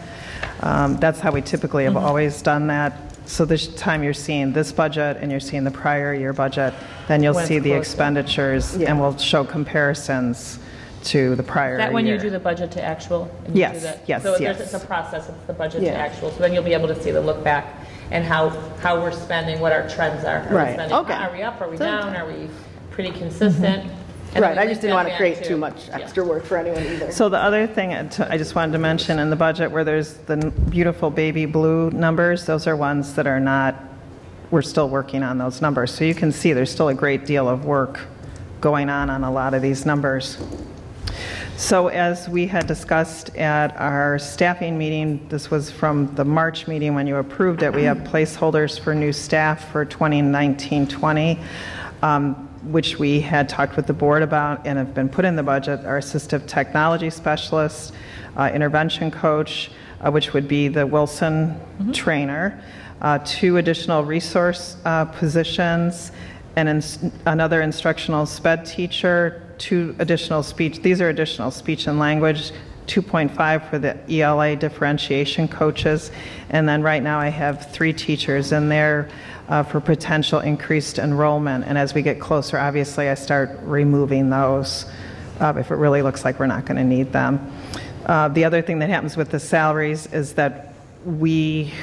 Um, That's how we typically have always done that. So this time you're seeing this budget, and you're seeing the prior year budget, then you'll When it's see the closer. expenditures, and we'll show comparisons to the prior year. That when you do the budget to actual? And you Yes, do that? yes, So there's- yes. it's a process, it's the budget to Yeah. actual, so then you'll be able to see the look back and how, how we're spending, what our trends are. Are we Right, spending- okay. Are we up, are we down, are we pretty consistent? And Right, I just didn't want to create too much extra work for anyone either. So the other thing uh, I just wanted to mention in the budget where there's the n- beautiful baby blue numbers, those are ones that are not, we're still working on those numbers. So you can see there's still a great deal of work going on on a lot of these numbers. So as we had discussed at our staffing meeting, this was from the March meeting when you approved it, we have placeholders for new staff for 2019-20, um, which we had talked with the board about and have been put in the budget, our assistive technology specialist, uh, intervention coach, uh, which would be the Wilson trainer, uh, two additional resource uh, positions, and ins- another instructional sped teacher, two additional speech, these are additional speech and language, 2.5 for the ELA differentiation coaches, and then right now I have three teachers in there uh, for potential increased enrollment, and as we get closer, obviously, I start removing those uh, if it really looks like we're not going to need them. Uh, The other thing that happens with the salaries is that we,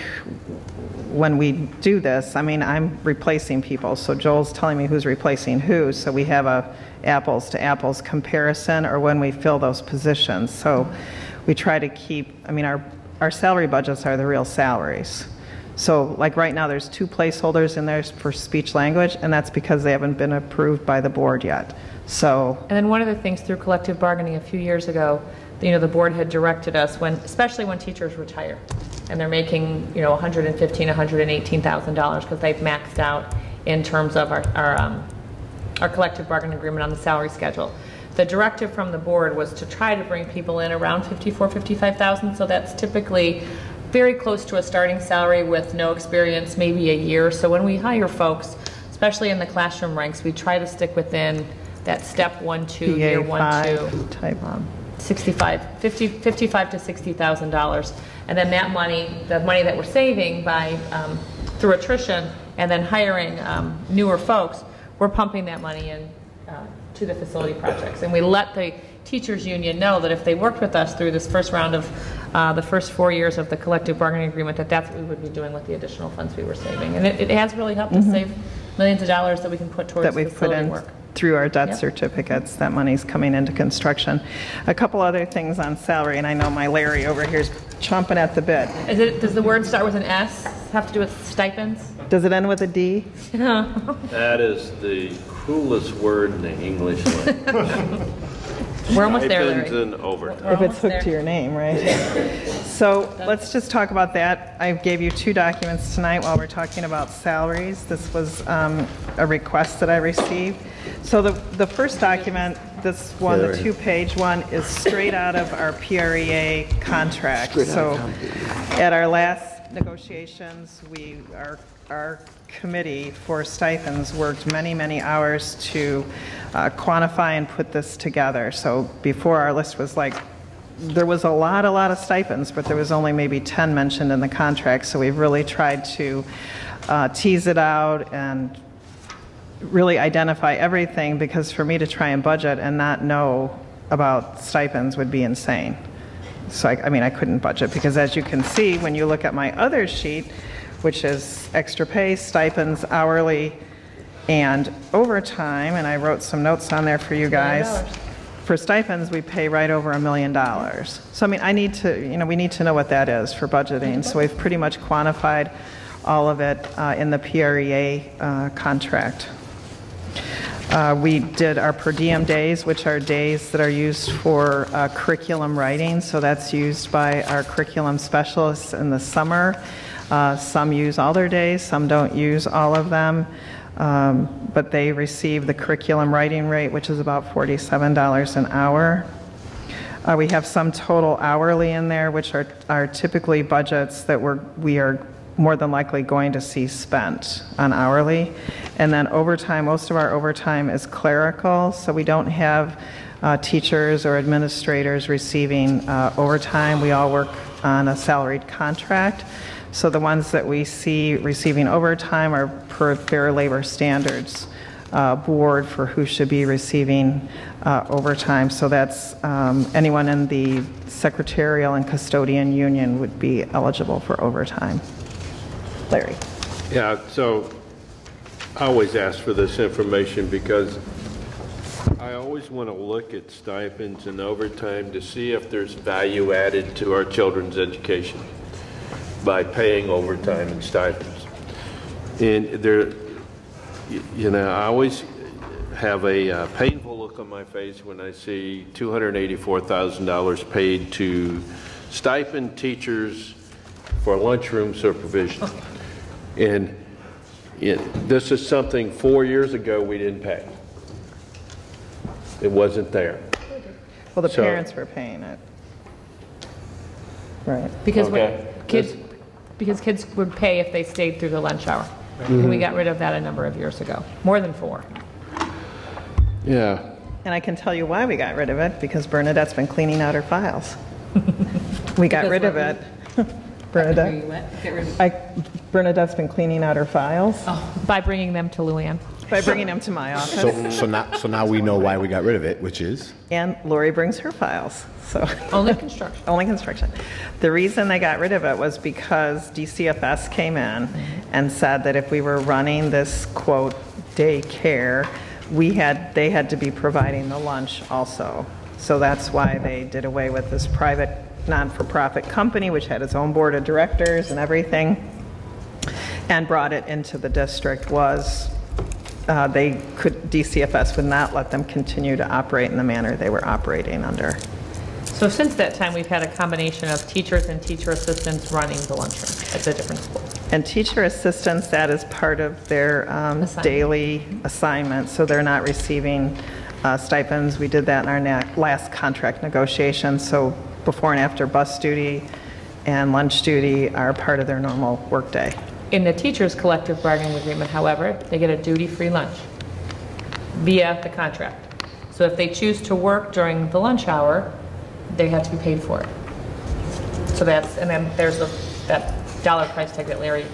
when we do this, I mean, I'm replacing people, so Joel's telling me who's replacing who, so we have a apples to apples comparison, or when we fill those positions. So we try to keep, I mean, our, our salary budgets are the real salaries. So like right now, there's two placeholders in there for speech language, and that's because they haven't been approved by the board yet. So, And then one of the things through collective bargaining a few years ago, you know, the board had directed us when, especially when teachers retire and they're making, you know, 115, 118,000 dollars because they've maxed out in terms of our, our, um, our collective bargaining agreement on the salary schedule. The directive from the board was to try to bring people in around 54, 55,000, so that's typically very close to a starting salary with no experience, maybe a year. So when we hire folks, especially in the classroom ranks, we try to stick within that step one, two, year one, PA5 two. type. Um, 65, 50, 55 to 60,000 dollars. And then that money, the money that we're saving by, um, through attrition and then hiring um, newer folks, we're pumping that money in uh, to the facility projects. And we let the teachers union know that if they worked with us through this first round of, uh, the first four years of the collective bargaining agreement, that that's what we would be doing with the additional funds we were saving. And it, it has really helped us save millions of dollars that we can put towards Mm-hmm. that we've put in work. through our debt Yep. certificates, that money's coming into construction. A couple other things on salary, and I know my Larry over here is chomping at the bit. Is it, does the word start with an S, have to do with stipends? Does it end with a D? That is the cruelest word in the English language. We're almost there, Stipends Larry. and overtime. If it's almost hooked to your name, right? So let's just talk about that. I gave you two documents tonight while we're talking about salaries. This was um, a request that I received. So the, the first document, this one, the two-page one, is straight out of our PREA contract. So at our last negotiations, we, our, our committee for stipends worked many, many hours to uh, quantify and put this together. So before, our list was like there was a lot, a lot of stipends, but there was only maybe 10 mentioned in the contract, so we've really tried to uh, tease it out and really identify everything, because for me to try and budget and not know about stipends would be insane. So, I, I mean, I couldn't budget, because as you can see, when you look at my other sheet, which is extra pay, stipends, hourly, and overtime, and I wrote some notes on there for you guys. For stipends, we pay right over a million dollars. So, I mean, I need to, you know, we need to know what that is for budgeting. So we've pretty much quantified all of it uh, in the PREA uh, contract. Uh, We did our per diem days, which are days that are used for uh, curriculum writing, so that's used by our curriculum specialists in the summer. Uh, Some use all their days, some don't use all of them, Um, but they receive the curriculum writing rate, which is about $47 an hour. Uh, We have some total hourly in there, which are are typically budgets that we're, we are more than likely going to see spent on hourly. And then overtime, most of our overtime is clerical, so we don't have uh, teachers or administrators receiving uh, overtime. We all work on a salaried contract. So the ones that we see receiving overtime are per Fair Labor Standards uh, Board for who should be receiving uh, overtime. So that's um, anyone in the secretarial and custodian union would be eligible for overtime. Larry? Yeah, so I always ask for this information because I always want to look at stipends and overtime to see if there's value added to our children's education by paying overtime and stipends. And there, you know, I always have a uh, painful look on my face when I see $284,000 paid to stipend teachers for lunchroom supervision. And it, this is something four years ago we didn't pay. It wasn't there. Well, the So- parents were paying it. Right. Because what Okay. kids, because kids would pay if they stayed through the lunch hour. And we mhm. got rid of that a number of years ago, more than four. Yeah. And I can tell you why we got rid of it, because Bernadette's been cleaning out her files. We got Because rid of what? it. Bernadette, Get rid of- I, Bernadette's been cleaning out her files oh, By bringing them to Luann. By bringing them to my office. So, so now, so now we know why we got rid of it, which is? And Lori brings her files, so. Only construction. Only construction. The reason they got rid of it was because DCFS came in and said that if we were running this quote daycare, we had, they had to be providing the lunch also. So that's why they did away with this private non-for-profit company, which had its own board of directors and everything, and brought it into the district was uh, they could, DCFS would not let them continue to operate in the manner they were operating under. So since that time, we've had a combination of teachers and teacher assistants running the lunchroom at the different schools. And teacher assistants, that is part of their um, Assignment. daily assignment, so they're not receiving uh, stipends. We did that in our last contract negotiation, so before and after bus duty and lunch duty are part of their normal workday. In the teachers' collective bargaining agreement, however, they get a duty-free lunch via the contract. So if they choose to work during the lunch hour, they have to be paid for it. So that's, and then there's the, that dollar price tag that Larry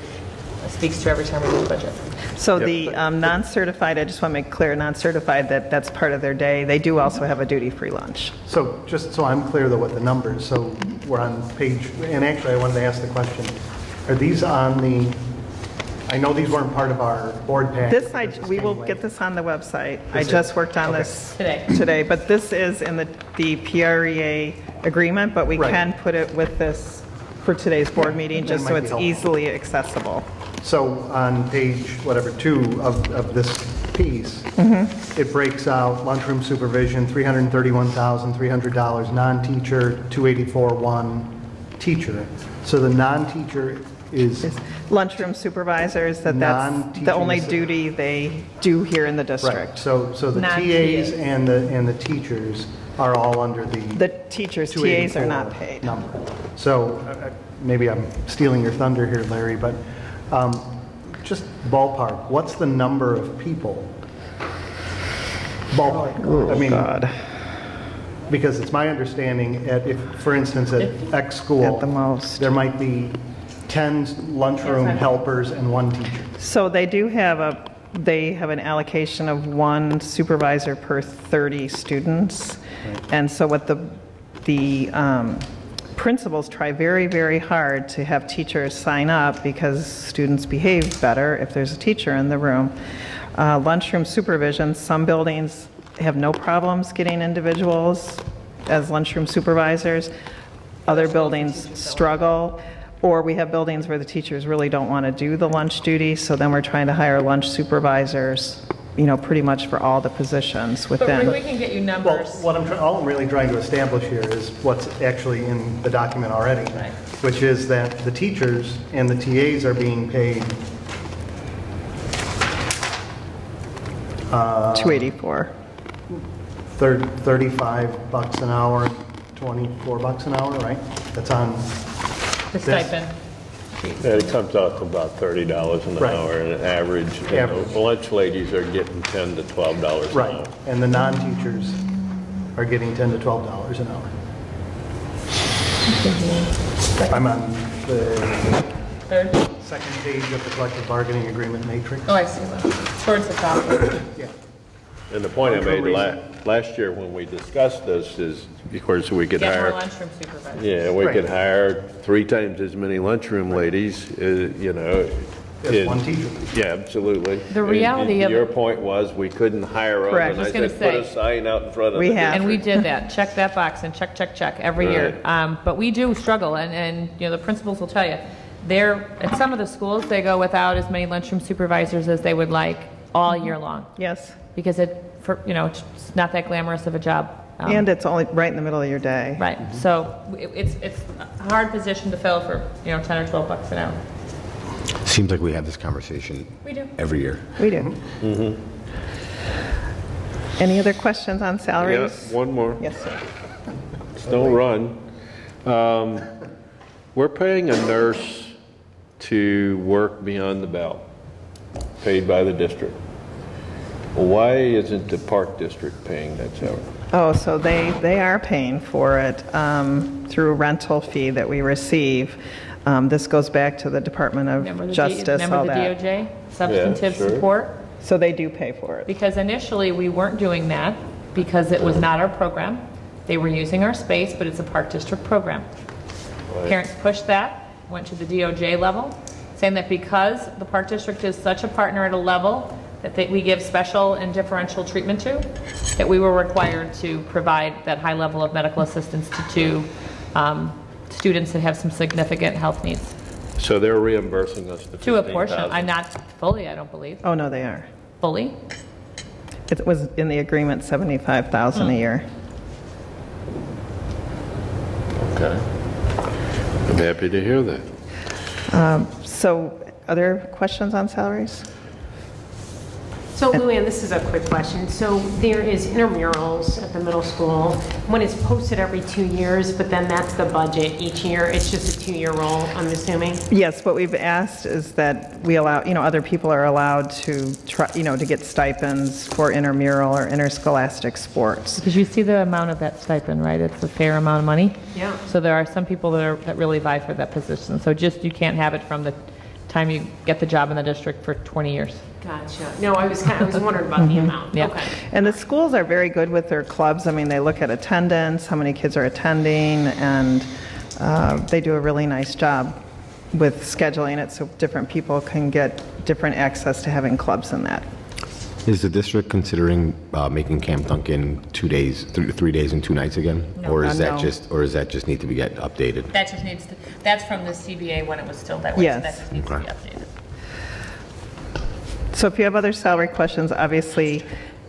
speaks to every time we do the budget. So the um, non-certified, I just want to make clear, non-certified, that that's part of their day. They do also have a duty-free lunch. So just so I'm clear though with the numbers, so we're on page, and actually I wanted to ask the question, are these on the, I know these weren't part of our board pack. This, I, we will get this on the website. I This is- just worked on okay. this. Today. Today, but this is in the, the PREA agreement, but we Right. can put it with this for today's board meeting, just so might be it's helpful. easily accessible. So on page, whatever, two of, of this piece, mm-hmm. it breaks out lunchroom supervision, $331,300, non-teacher, 284,1, teacher. So the non-teacher is, Lunchroom supervisors, that that's Non-teaching the only duty they do here in the right, district. so, so the Non-TAs. TAs and the, and the teachers are all under the The teachers, TAs are not 284 paid. number. So uh, uh, maybe I'm stealing your thunder here, Larry, but um, just ballpark, what's the number of people? Ballpark. I mean, God, because it's my understanding at, if, for instance, at X school. At the most. There might be 10 lunchroom helpers and one teacher. So they do have a, they have an allocation of one supervisor per 30 students. And so what the, the um, principals try very, very hard to have teachers sign up because students behave better if there's a teacher in the room. Uh, Lunchroom supervision, some buildings have no problems getting individuals as lunchroom supervisors. Other buildings struggle, or we have buildings where the teachers really don't want to do the lunch duty, so then we're trying to hire lunch supervisors, you know, pretty much for all the positions But we- we can get you Well, numbers. what I'm, try- all I'm really trying to establish here is what's actually in the document already. Right. Which is that the teachers and the TAs are being paid uh, 284. thir- 35 bucks an hour, 24 bucks an hour, right? That's on, The stipend. Yeah, it comes out to about thirty dollars an Right. hour, and an average, you know, Average. lunch ladies are getting ten to twelve dollars an right. hour. And the non-teachers are getting 10 to 12 dollars an hour. I'm on the Third? second page of the collective bargaining agreement matrix. Oh, I see that. Towards the top. Yeah. And the point I made la, reason. Last year when we discussed this is, of course, we could Get more hire, lunchroom supervisors. yeah, we could hire three times as many lunchroom ladies, uh, you know. As in- one teacher. Yeah, absolutely. The And- reality and of- Your point was, we couldn't hire them. Correct. And I I was gonna said, put a sign out in front of We the have. And we did that, check that box and check, check, check every year. Right. Um, But we do struggle, and, and, you know, the principals will tell you, there, at some of the schools, they go without as many lunchroom supervisors as they would like all year long, Yes, because it, for, you know, it's not that glamorous of a job. Um, and it's only right in the middle of your day. Right, so it- it's, it's a hard position to fill for, you know, 10 or 12 bucks an hour. Seems like we have this conversation We do. every year. We do. Any other questions on Yeah, salaries? one more. Yes, sir. Don't run. Um, We're paying a nurse to work beyond the bell, paid by the district. Why isn't the park district paying that salary? Oh, so they, they are paying for it um, through a rental fee that we receive. Um, This goes back to the Department Remember of the D- Justice, all Remember that. the DOJ, substantive sure. support? So they do pay for it. Because initially, we weren't doing that because it was not our program. They were using our space, but it's a park district program. Parents pushed that, went to the DOJ level, saying that because the park district is such a partner at a level that they- we give special and differential treatment to, that we were required to provide that high level of medical assistance to two um, students that have some significant health needs. So they're reimbursing us the To a portion, 15,000. I'm not fully, I don't believe, Oh, no, they are. fully. It was in the agreement, 75,000 Hmm. a year. Okay. I'm happy to hear that. So, other questions on salaries? So Luann, this is a quick question. So there is intramurals at the middle school. When it's posted every two years, but then that's the budget each year. It's just a two-year roll, I'm assuming? Yes, what we've asked is that we allow, you know, other people are allowed to try, you know, to get stipends for intramural or interscholastic sports. Because you see the amount of that stipend, right? It's a fair amount of money. Yeah. So there are some people that are, that really vie for that position. So just, you can't have it from the time you get the job in the district for 20 years. Gotcha. No, I was, kind I was wondering about the amount. Yeah. Okay. And the schools are very good with their clubs. I mean, they look at attendance, how many kids are attending, and uh, they do a really nice job with scheduling it so different people can get different access to having clubs in that. Is the district considering uh, making Camp Duncan two days, three three days and two nights again? Or is Uh, that no. just, or does that just need to be get updated? That just needs to, that's from the CBA when it was still that way. so Yes. That just needs to be Okay. updated. So if you have other salary questions, obviously,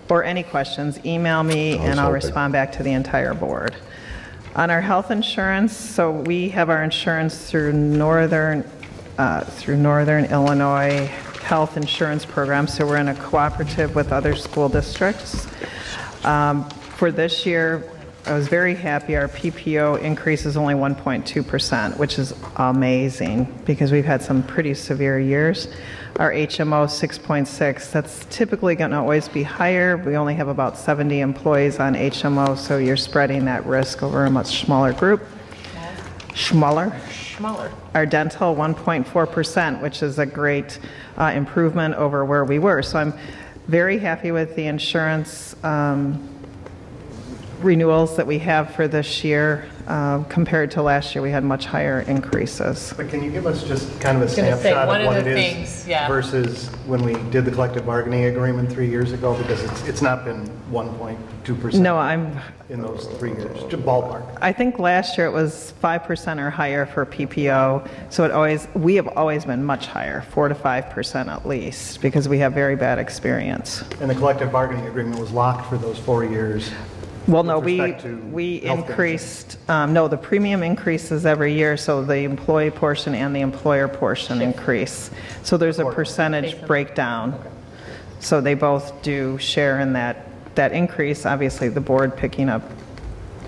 or any questions, email me and I'll hoping. respond back to the entire board. On our health insurance, so we have our insurance through Northern, uh, through Northern Illinois Health Insurance Program, so we're in a cooperative with other school districts. Um, For this year, I was very happy, our PPO increase is only 1.2%, which is amazing, because we've had some pretty severe years. Our HMO, 6.6, that's typically going to always be higher. We only have about 70 employees on HMO, so you're spreading that risk over a much smaller group. Smaller? Smaller. Our dental, 1.4%, which is a great uh, improvement over where we were. So I'm very happy with the insurance um, renewals that we have for this year. Uh, Compared to last year, we had much higher increases. But can you give us just kind of a gonna say, snapshot one of of what the it things, is yeah. versus when we did the collective bargaining agreement three years ago? Because it's, it's not been 1.2%. No, I'm, In those three years, just ballpark. I think last year it was 5% or higher for PPO, so it always, we have always been much higher, 4 to 5% at least, because we have very bad experience. And the collective bargaining agreement was locked for those four years. Well, no, With we, respect to we health increased, um, no, the premium increases every year, so the employee portion and the employer portion increase. So there's a percentage breakdown. So they both do share in that, that increase, obviously the board picking up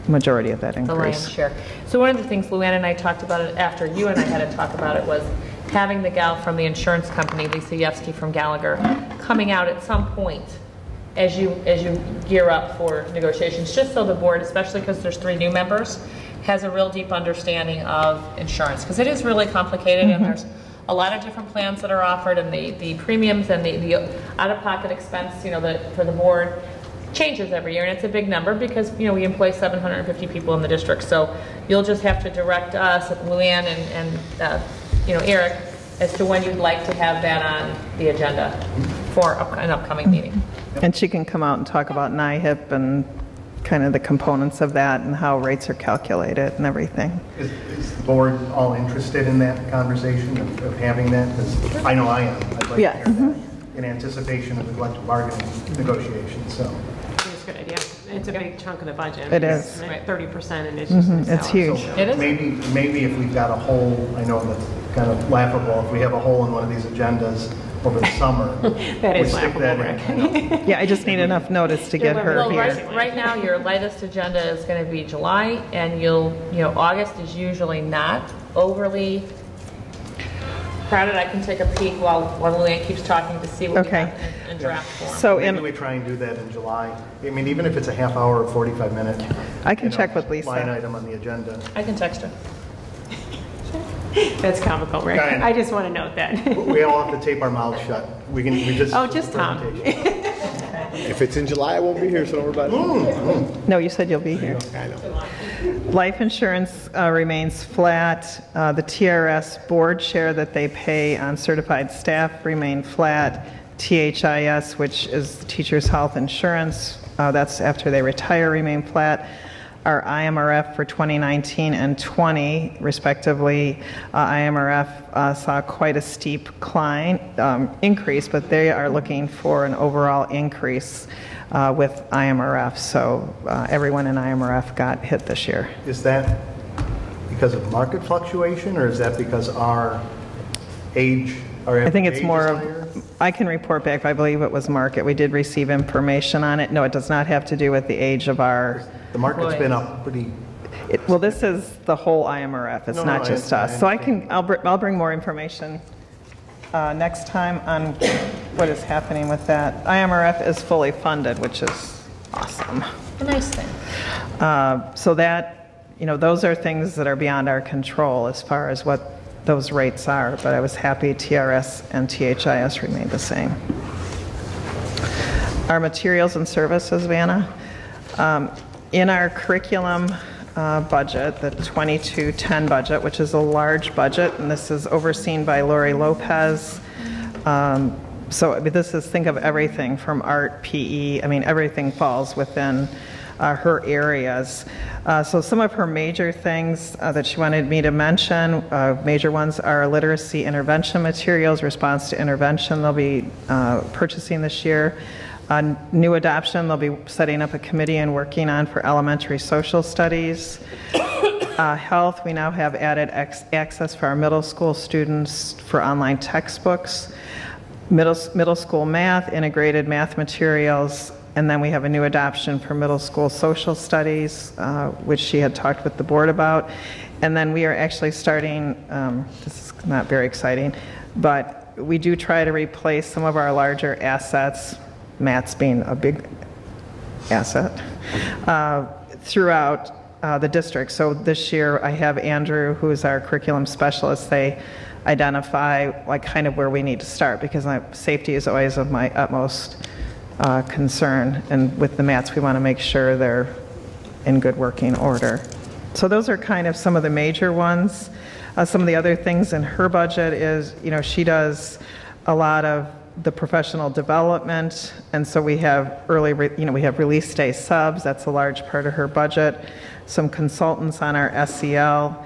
majority of that the lion's increase. share. So one of the things Luann and I talked about it after you and I had to talk about it was having the gal from the insurance company, Lisa Yevsky from Gallagher, coming out at some point as you, as you gear up for negotiations, just so the board, especially because there's three new members, has a real deep understanding of insurance, because it is really complicated and there's a lot of different plans that are offered and the, the premiums and the, the out-of-pocket expense, you know, the, for the board changes every year, and it's a big number because, you know, we employ 750 people in the district. So you'll just have to direct us, Luann and, and, uh, you know, Eric, as to when you'd like to have that on the agenda for an upcoming meeting. And she can come out and talk about NIHIP and kind of the components of that and how rates are calculated and everything. Is, is the board all interested in that conversation of, of having that? Because I know I am. I'd like to Yeah, hear that in anticipation of the collective bargaining negotiations, so. It's a good idea. It's a big chunk of the budget. It is. Thirty percent and it's just. Mm-hmm. It's salaries. huge. It is? Maybe, maybe if we've got a hole, I know that's kind of laughable, if we have a hole in one of these agendas over the summer. That is laughable, that. Rick. Yeah, I just need enough notice to get her Well, here. right, right now, your lightest agenda is going to be July, and you'll, you know, August is usually not overly crowded. I can take a peek while, while Luann keeps talking to see what we Okay. have in- in draft form. So Maybe in, we try and do that in July. I mean, even if it's a half hour or 45 minute. I can you know, check with Lisa. Line item on the agenda. I can text her. That's comical, Rick. I know. I just want to note that. We all have to tape our mouths shut. We can, we just. Oh, just Tom. If it's in July, I won't be here, so don't worry about it. no, you said you'll be here. I know. Life insurance uh, remains flat. Uh, The TRS board share that they pay on certified staff remain flat. THIS, which is the teacher's health insurance, uh, that's after they retire, remain flat. Our IMRF for 2019 and 20 respectively, uh, IMRF uh, saw quite a steep climb, um, increase, but they are looking for an overall increase uh, with IMRF. So uh, everyone in IMRF got hit this year. Is that because of market fluctuation, or is that because our age, our I think it's more of, I can report back, I believe it was market. We did receive information on it. No, it does not have to do with the age of our, The market's been up pretty, it- well, this is the whole IMRF, it's No, no, not I- just I us. So I can, I'll, br- I'll bring more information uh, next time on what is happening with that. IMRF is fully funded, which is awesome. A nice thing. Uh, So that, you know, those are things that are beyond our control as far as what those rates are, but I was happy TRS and THIS remained the same. Our materials and services, Vanna, um, in our curriculum uh, budget, the 2210 budget, which is a large budget, and this is overseen by Lori Lopez. Um, So this is, think of everything from art, PE, I mean, everything falls within uh, her areas. Uh, So some of her major things uh, that she wanted me to mention, uh, major ones are literacy intervention materials, response to intervention they'll be uh, purchasing this year. Uh, New adoption, they'll be setting up a committee and working on for elementary social studies. Uh, Health, we now have added access for our middle school students for online textbooks. Middle, middle school math, integrated math materials, and then we have a new adoption for middle school social studies, uh, which she had talked with the board about. And then we are actually starting, um, this is not very exciting, but we do try to replace some of our larger assets, Mats being a big asset, uh, throughout uh, the district. So this year, I have Andrew, who is our curriculum specialist, they identify like kind of where we need to start, because uh, safety is always of my utmost uh, concern, and with the mats, we want to make sure they're in good working order. So those are kind of some of the major ones. Uh, Some of the other things in her budget is, you know, she does a lot of the professional development, and so we have early, re- you know, we have release day subs, that's a large part of her budget, some consultants on our SEL,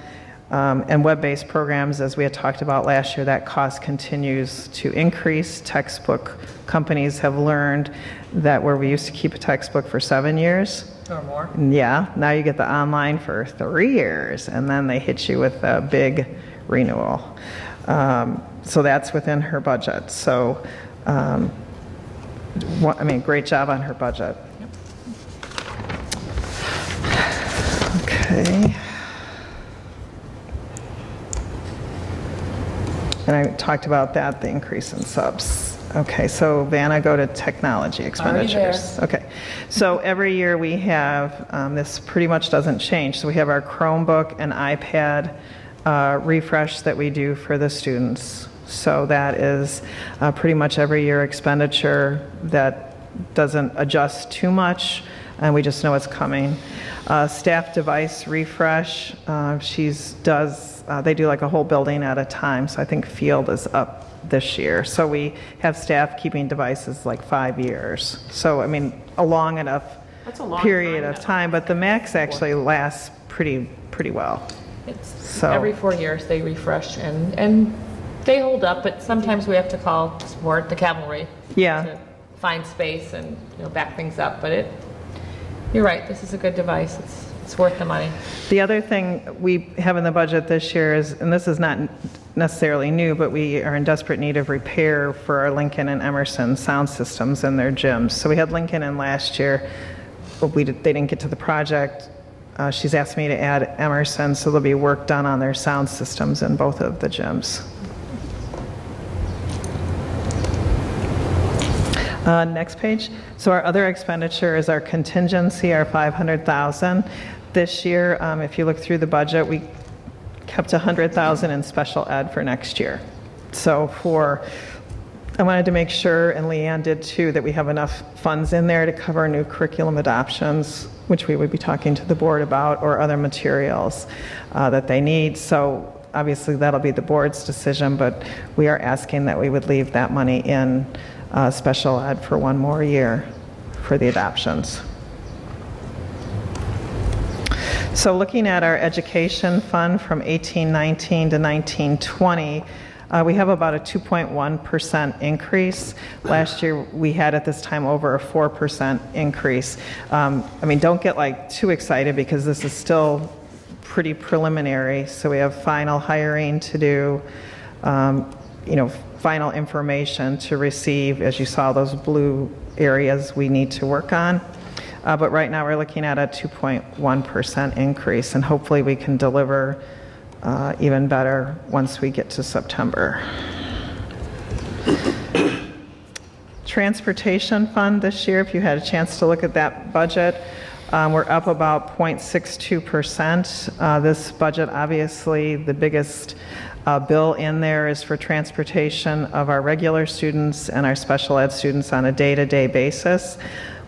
um, and web-based programs, as we had talked about last year, that cost continues to increase. Textbook companies have learned that where we used to keep a textbook for seven years, Or more. yeah, now you get the online for three years, and then they hit you with a big renewal. Um, So that's within her budget. So, um, wha- I mean, great job on her budget. Okay. And I talked about that, the increase in subs. Okay, so Vanna, go to technology expenditures. Okay, so every year we have, um, this pretty much doesn't change, so we have our Chromebook and iPad uh, refresh that we do for the students. So that is uh, pretty much every year expenditure that doesn't adjust too much, and we just know it's coming. Uh, Staff device refresh, uh, she's, does, uh, they do like a whole building at a time, so I think field is up this year. So we have staff keeping devices like five years. So, I mean, a long enough That's a long period time, of time, but the Macs actually lasts pretty, pretty well. It's So- every four years they refresh and, and they hold up, but sometimes we have to call support, the cavalry. Yeah. To find space and, you know, back things up, but it, you're right, this is a good device. It's, it's worth the money. The other thing we have in the budget this year is, and this is not necessarily new, but we are in desperate need of repair for our Lincoln and Emerson sound systems in their gyms. So we had Lincoln in last year, but we, did- they didn't get to the project. Uh, She's asked me to add Emerson, so there'll be work done on their sound systems in both of the gyms. Uh, Next page. So our other expenditure is our contingency, our 500,000. This year, um, if you look through the budget, we kept 100,000 in special ed for next year. So for, I wanted to make sure, and Leanne did too, that we have enough funds in there to cover new curriculum adoptions, which we would be talking to the board about, or other materials uh, that they need. So obviously, that'll be the board's decision, but we are asking that we would leave that money in uh, special ed for one more year for the adoptions. So looking at our education fund from 1819 to 1920, uh, we have about a 2.1% increase. Last year, we had at this time over a 4% increase. Um, I mean, don't get like too excited because this is still pretty preliminary, so we have final hiring to do, um, you know, final information to receive, as you saw, those blue areas we need to work on. Uh, But right now, we're looking at a 2.1% increase, and hopefully we can deliver uh, even better once we get to September. Transportation fund this year, if you had a chance to look at that budget, um, we're up about 0.62%. Uh, This budget, obviously, the biggest uh, bill in there is for transportation of our regular students and our special ed students on a day-to-day basis.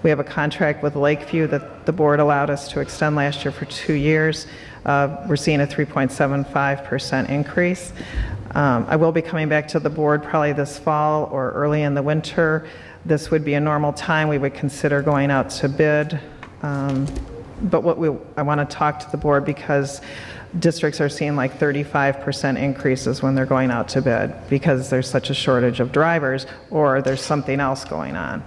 We have a contract with Lakeview that the board allowed us to extend last year for two years. Uh, We're seeing a 3.75% increase. Um, I will be coming back to the board probably this fall or early in the winter. This would be a normal time. We would consider going out to bid. Um, But what we, I want to talk to the board because districts are seeing like 35% increases when they're going out to bid because there's such a shortage of drivers or there's something else going on.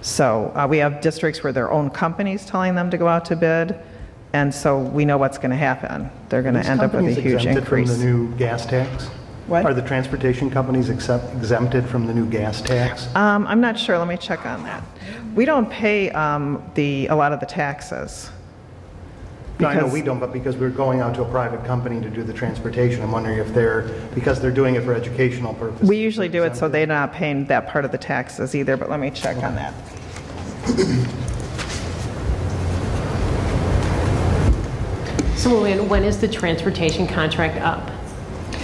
So uh, we have districts where their own companies telling them to go out to bid, and so we know what's going to happen. They're going to end up with a huge exempted from increase. the new gas tax? What? Are the transportation companies exempted from the new gas tax? Um, I'm not sure, let me check on that. We don't pay um, the, a lot of the taxes. No, I know we don't, but because we're going out to a private company to do the transportation, I'm wondering if they're, because they're doing it for educational purposes. We usually do it so they're not paying that part of the taxes either, but let me check on that. So Luann, when is the transportation contract up?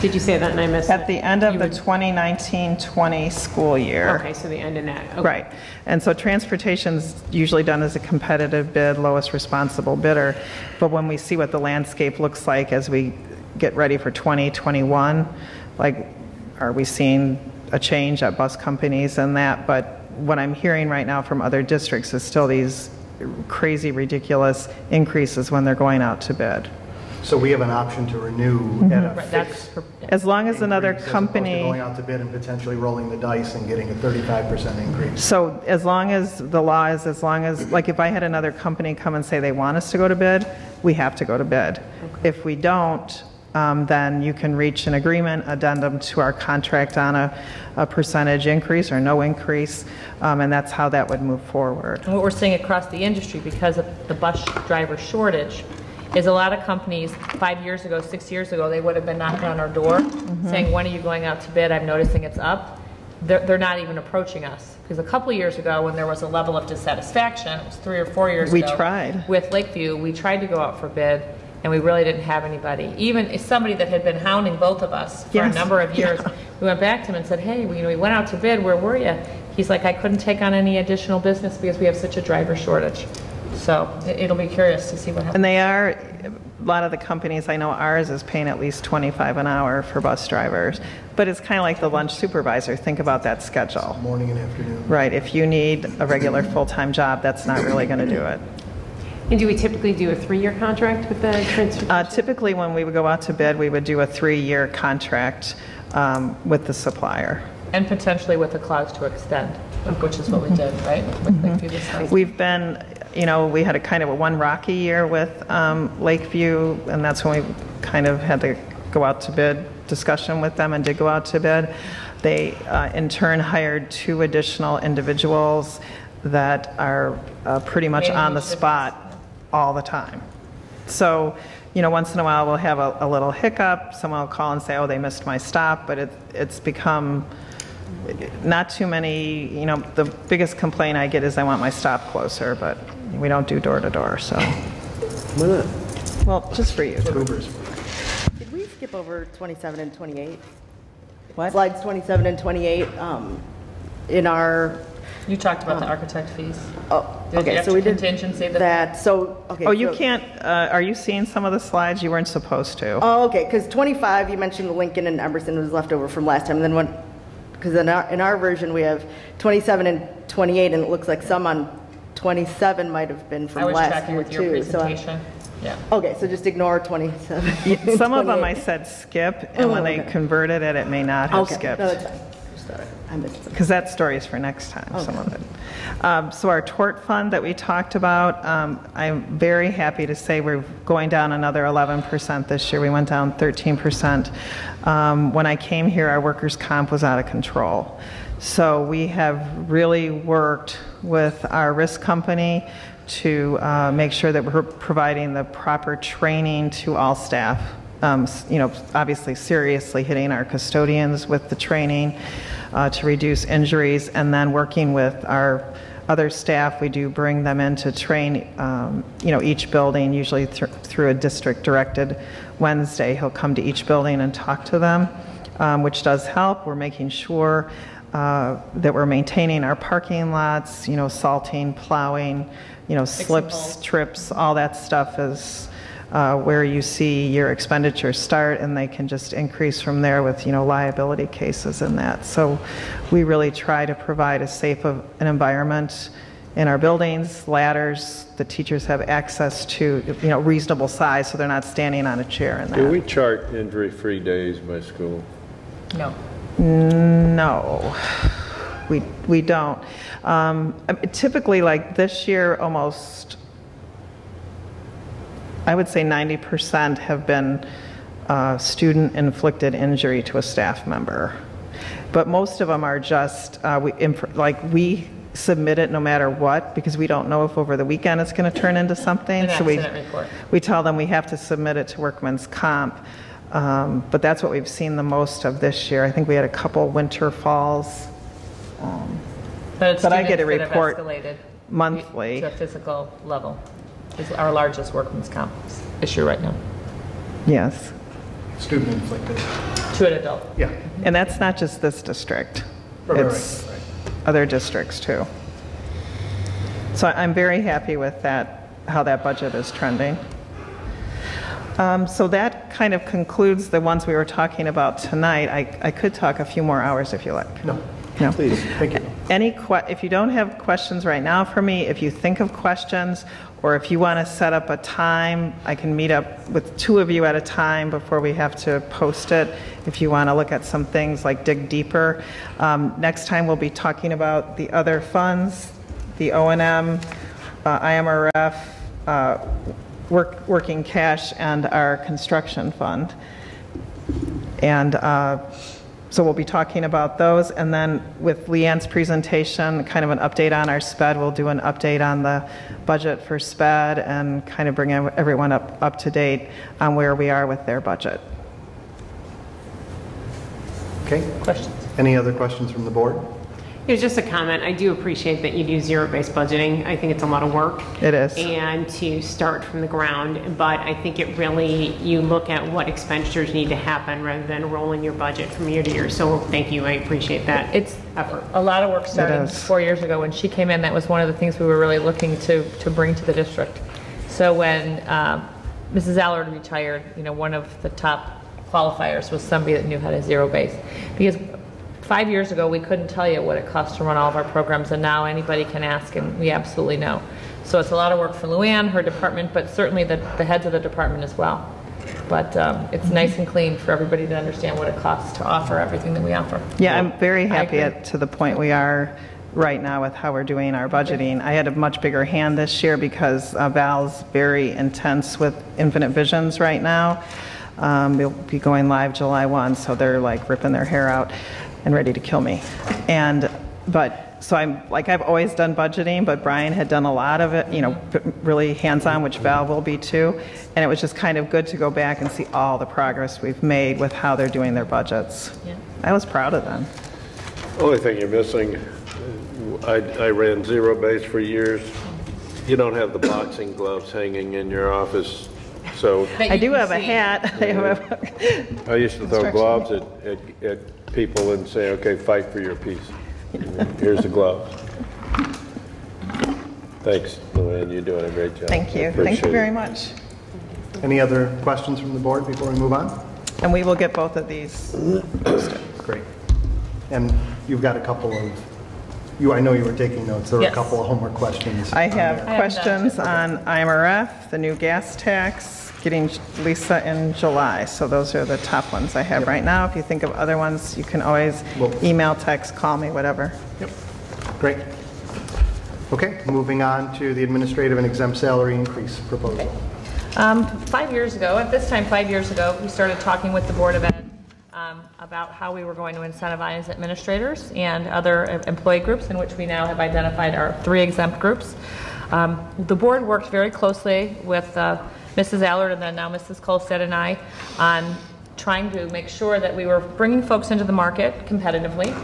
Did you say that and I missed it? At the end of You the would- 2019-20 school year. Okay, so the end of that. okay. Right. And so transportation's usually done as a competitive bid, lowest responsible bidder. But when we see what the landscape looks like as we get ready for 2021, like, are we seeing a change at bus companies and that? But what I'm hearing right now from other districts is still these crazy, ridiculous increases when they're going out to bid. So we have an option to renew mm-hmm. at a Right, that's fixed for- As long as another increase as opposed to company. going out to bid and potentially rolling the dice and getting a 35% increase. So as long as the law is, as long as, like if I had another company come and say they want us to go to bid, we have to go to bid. If we don't, um, then you can reach an agreement, addendum to our contract on a, a percentage increase or no increase, um, and that's how that would move forward. And what we're seeing across the industry because of the bus driver shortage is a lot of companies, five years ago, six years ago, they would have been knocking on our door saying, when are you going out to bid? I'm noticing it's up. They're, they're not even approaching us. Because a couple of years ago, when there was a level of dissatisfaction, it was three or four years We ago. tried. With Lakeview, we tried to go out for bid and we really didn't have anybody. Even somebody that had been hounding both of us for a number of years, Yeah. we went back to him and said, hey, we, you know, we went out to bid, where were you? He's like, I couldn't take on any additional business because we have such a driver shortage. So it- it'll be curious to see what happens. And they are, a lot of the companies, I know ours is paying at least 25 an hour for bus drivers, but it's kind of like the lunch supervisor, think about that schedule. Morning and afternoon. Right, if you need a regular full-time job, that's not really going to do it. And do we typically do a three-year contract with the transportation? Uh, Typically, when we would go out to bid, we would do a three-year contract um, with the supplier. And potentially with a clause to extend, which is what we did, right? With Lakeview We've been, you know, we had a kind of a one rocky year with um, Lakeview, and that's when we kind of had to go out to bid, discussion with them, and did go out to bid. They, uh, in turn, hired two additional individuals that are uh, pretty much Made on the huge difference. spot all the time. So, you know, once in a while, we'll have a, a little hiccup, someone will call and say, oh, they missed my stop, but it, it's become not too many, you know, the biggest complaint I get is I want my stop closer, but we don't do door to door, so. Well, just for you. Did we skip over 27 and 28? What? Slides 27 and 28, um, in our, You talked about the architect fees. oh, Did okay, so to we did contingency that- that, so, okay. Oh, you so- can't, uh, are you seeing some of the slides? You weren't supposed to. Oh, okay, because 25, you mentioned Lincoln and Emerson was left over from last time, and then when, because in our, in our version, we have 27 and 28, and it looks like some on 27 might have been I from was last tracking year with your too. so I- presentation. Yeah. Okay, so just ignore 27. Some of them I said skip, and when Oh, they okay. converted it, it may not have Okay, skipped. no, that's fine. Thought I- missed. Because that story is for next time, some of it. Um, So our tort fund that we talked about, um, I'm very happy to say we're going down another 11% this year. We went down 13%. Um, When I came here, our workers' comp was out of control. So we have really worked with our risk company to uh, make sure that we're providing the proper training to all staff. Um, You know, obviously seriously hitting our custodians with the training uh, to reduce injuries, and then working with our other staff, we do bring them in to train, um, you know, each building, usually thr- through a district-directed Wednesday. He'll come to each building and talk to them, um, which does help. We're making sure uh, that we're maintaining our parking lots, you know, salting, plowing, you know, slips, trips, all that stuff is uh, where you see your expenditures start, and they can just increase from there with, you know, liability cases and that. So we really try to provide a safe of an environment in our buildings, ladders, the teachers have access to, you know, reasonable size, so they're not standing on a chair in Do we chart injury-free days by school? No. No, we, we don't. Um, Typically, like this year, almost I would say 90% have been uh, student-inflicted injury to a staff member. But most of them are just, uh, we, inf- like, we submit it no matter what, because we don't know if over the weekend it's going to turn into something. So we- report. We tell them we have to submit it to workman's comp. Um, But that's what we've seen the most of this year. I think we had a couple winter falls But it's But I get a students that have report monthly. to a physical level. It's our largest workman's comp issue right now, Yes. Student inflicted. to an adult. Yeah. And that's not just this district. Right, right, It's right, other districts too. So I'm very happy with that, how that budget is trending. Um, So that kind of concludes the ones we were talking about tonight. I I could talk a few more hours if you like. No, No? please, thank you. Any, que- if you don't have questions right now for me, if you think of questions, or if you want to set up a time, I can meet up with two of you at a time before we have to post it, if you want to look at some things, like dig deeper. Um, Next time, we'll be talking about the other funds, the O and M, uh, IMRF, uh, work- working cash, and our construction fund. And uh, so we'll be talking about those, and then with Leanne's presentation, kind of an update on our SPED, we'll do an update on the budget for SPED and kind of bring everyone up, up to date on where we are with their budget. Okay, Questions? any other questions from the board? It was just a comment. I do appreciate that you do zero-based budgeting. I think it's a lot of work. It is. And to start from the ground, but I think it really, you look at what expenditures need to happen rather than rolling your budget from year to year. So thank you, I appreciate that It's effort. a lot of work starting is. four years ago. When she came in, that was one of the things we were really looking to, to bring to the district. So when um, Mrs. Allard retired, you know, one of the top qualifiers was somebody that knew how to zero base. Because five years ago, we couldn't tell you what it costs to run all of our programs, and now anybody can ask, and we absolutely know. So it's a lot of work for Luann, her department, but certainly the, the heads of the department as well. But um, it's nice and clean for everybody to understand what it costs to offer everything that we offer. Yeah, I'm very happy at, to the point we are right now with how we're doing our budgeting. I had a much bigger hand this year because uh, Val's very intense with Infinite Visions right now. Um, We'll be going live July 1, so they're like ripping their hair out and ready to kill me. And, but, so I'm, like, I've always done budgeting, but Brian had done a lot of it, you know, really hands-on, which Val will be too. And it was just kind of good to go back and see all the progress we've made with how they're doing their budgets. Yeah. I was proud of them. Only thing you're missing, I, I ran zero base for years. You don't have the boxing gloves hanging in your office, so I do have a hat. I have a- I used to throw gloves at, at, at people and say, okay, fight for your piece. Here's the gloves. Thanks, Luann, you're doing a great job. Thank you. Thank you very much. Any other questions from the board before we move on? And we will get both of these posted. Great. And you've got a couple of, you, I know you were taking notes, there were a Yes. couple of homework questions. I on have there. have questions on IMRF, the new gas tax, getting Lisa in July. So those are the top ones I have right now. If you think of other ones, you can always Well- email, text, call me, whatever. Yep, great. Okay, moving on to the administrative and exempt salary increase proposal. Um, Five years ago, at this time, five years ago, we started talking with the Board of Ed um, about how we were going to incentivize administrators and other em- employee groups, in which we now have identified our three exempt groups. Um, The board worked very closely with uh, Mrs. Allard and then now Mrs. Colstead and I on trying to make sure that we were bringing folks into the market competitively,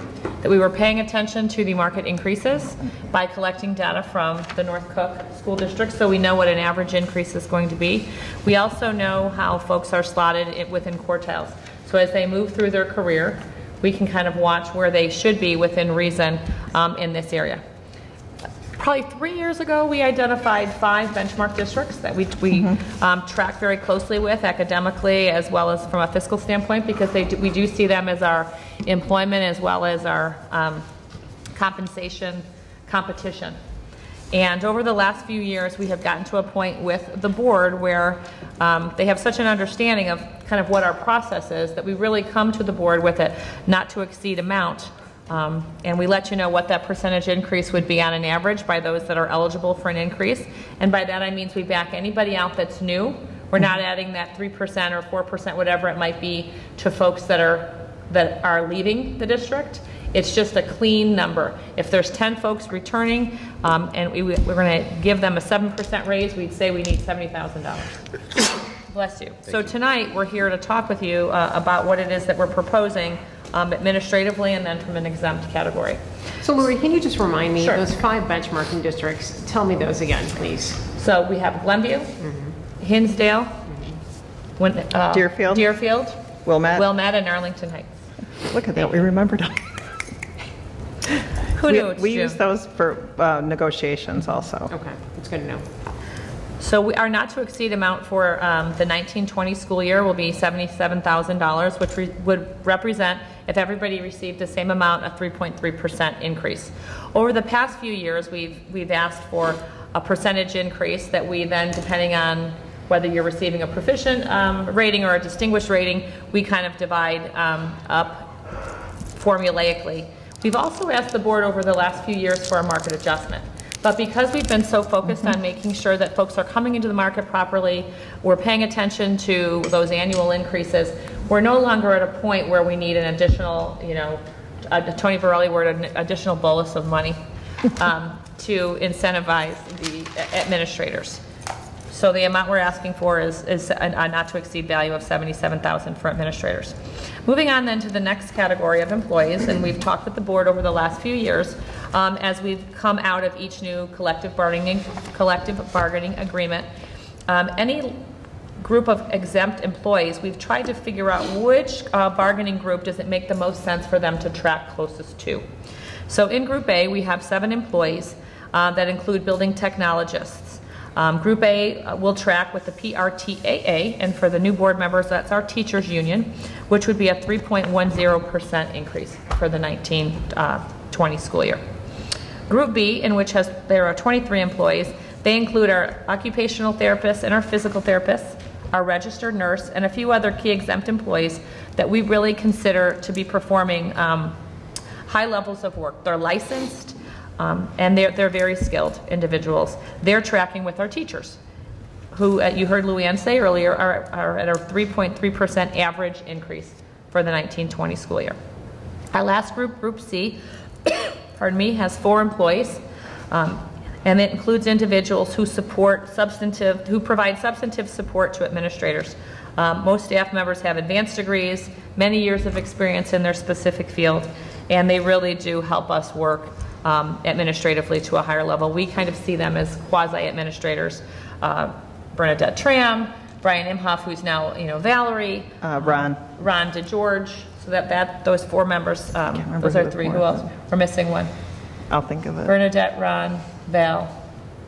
that we were paying attention to the market increases by collecting data from the North Cook School District, so we know what an average increase is going to be. We also know how folks are slotted within quartiles. So as they move through their career, we can kind of watch where they should be within reason um, in this area probably three years ago, we identified five benchmark districts that we, we um, track very closely with academically as well as from a fiscal standpoint because they do, we do see them as our employment as well as our um, compensation competition. And over the last few years, we have gotten to a point with the board where um, they have such an understanding of kind of what our process is that we really come to the board with a not to exceed amount. Um, And we let you know what that percentage increase would be on an average by those that are eligible for an increase. And by that, I mean we back anybody out that's new. We're not adding that 3% or 4%, whatever it might be, to folks that are, that are leaving the district. It's just a clean number. If there's 10 folks returning, um, and we, we're going to give them a 7% raise, we'd say we need $70,000. Bless you. So tonight, we're here to talk with you uh, about what it is that we're proposing um, administratively and then from an exempt category. So Lori, can you just remind me, Sure. those five benchmarking districts, tell me those again, please. So we have Glenview, Hinsdale, Win- uh, Deerfield. Deerfield, Wilmette, Wilmette, and Arlington Heights. look at that, we remembered them. Who We- knew it's We June? use those for uh, negotiations also. Okay, that's good to know. So we, our not to exceed amount for um, the 1920 school year will be $77,000, which re- would represent, if everybody received the same amount, a 3.3% increase. Over the past few years, we've, we've asked for a percentage increase that we then, depending on whether you're receiving a proficient um, rating or a distinguished rating, we kind of divide um, up formulaically. We've also asked the board over the last few years for a market adjustment. But because we've been so focused on making sure that folks are coming into the market properly, we're paying attention to those annual increases, we're no longer at a point where we need an additional, you know, a Tony Varelli word, an additional bolus of money um, to incentivize the administrators. So the amount we're asking for is, is a a not to exceed value of 77,000 for administrators. Moving on then to the next category of employees, and we've talked with the board over the last few years, um, as we've come out of each new collective bargaining, collective bargaining agreement. Um, Any group of exempt employees, we've tried to figure out which uh, bargaining group does it make the most sense for them to track closest to. So in Group A, we have seven employees uh, that include building technologists. Um, Group A uh, will track with the PRTAA, and for the new board members, that's our teachers' union, which would be a 3.10% increase for the 1920 school year. Group B, in which has, there are 23 employees, they include our occupational therapists and our physical therapists, our registered nurse, and a few other key exempt employees that we really consider to be performing um, high levels of work. They're licensed, um, and they're, they're very skilled individuals. They're tracking with our teachers, who, uh, you heard Luann say earlier, are, are at a 3.3% average increase for the 1920 school year. Our last group, Group C, pardon me, has four employees, um, and it includes individuals who support substantive, who provide substantive support to administrators. Um, Most staff members have advanced degrees, many years of experience in their specific field, and they really do help us work um, administratively to a higher level. We kind of see them as quasi-administrators. Uh, Bernadette Tram, Brian Imhoff, who's now, you know, Valerie, Uh, Ron, Ron DeGeorge, so that, that, those four members, um, remember those who are the three. fourth Who else? We're missing one. I'll think of it. Bernadette, Ron, Val,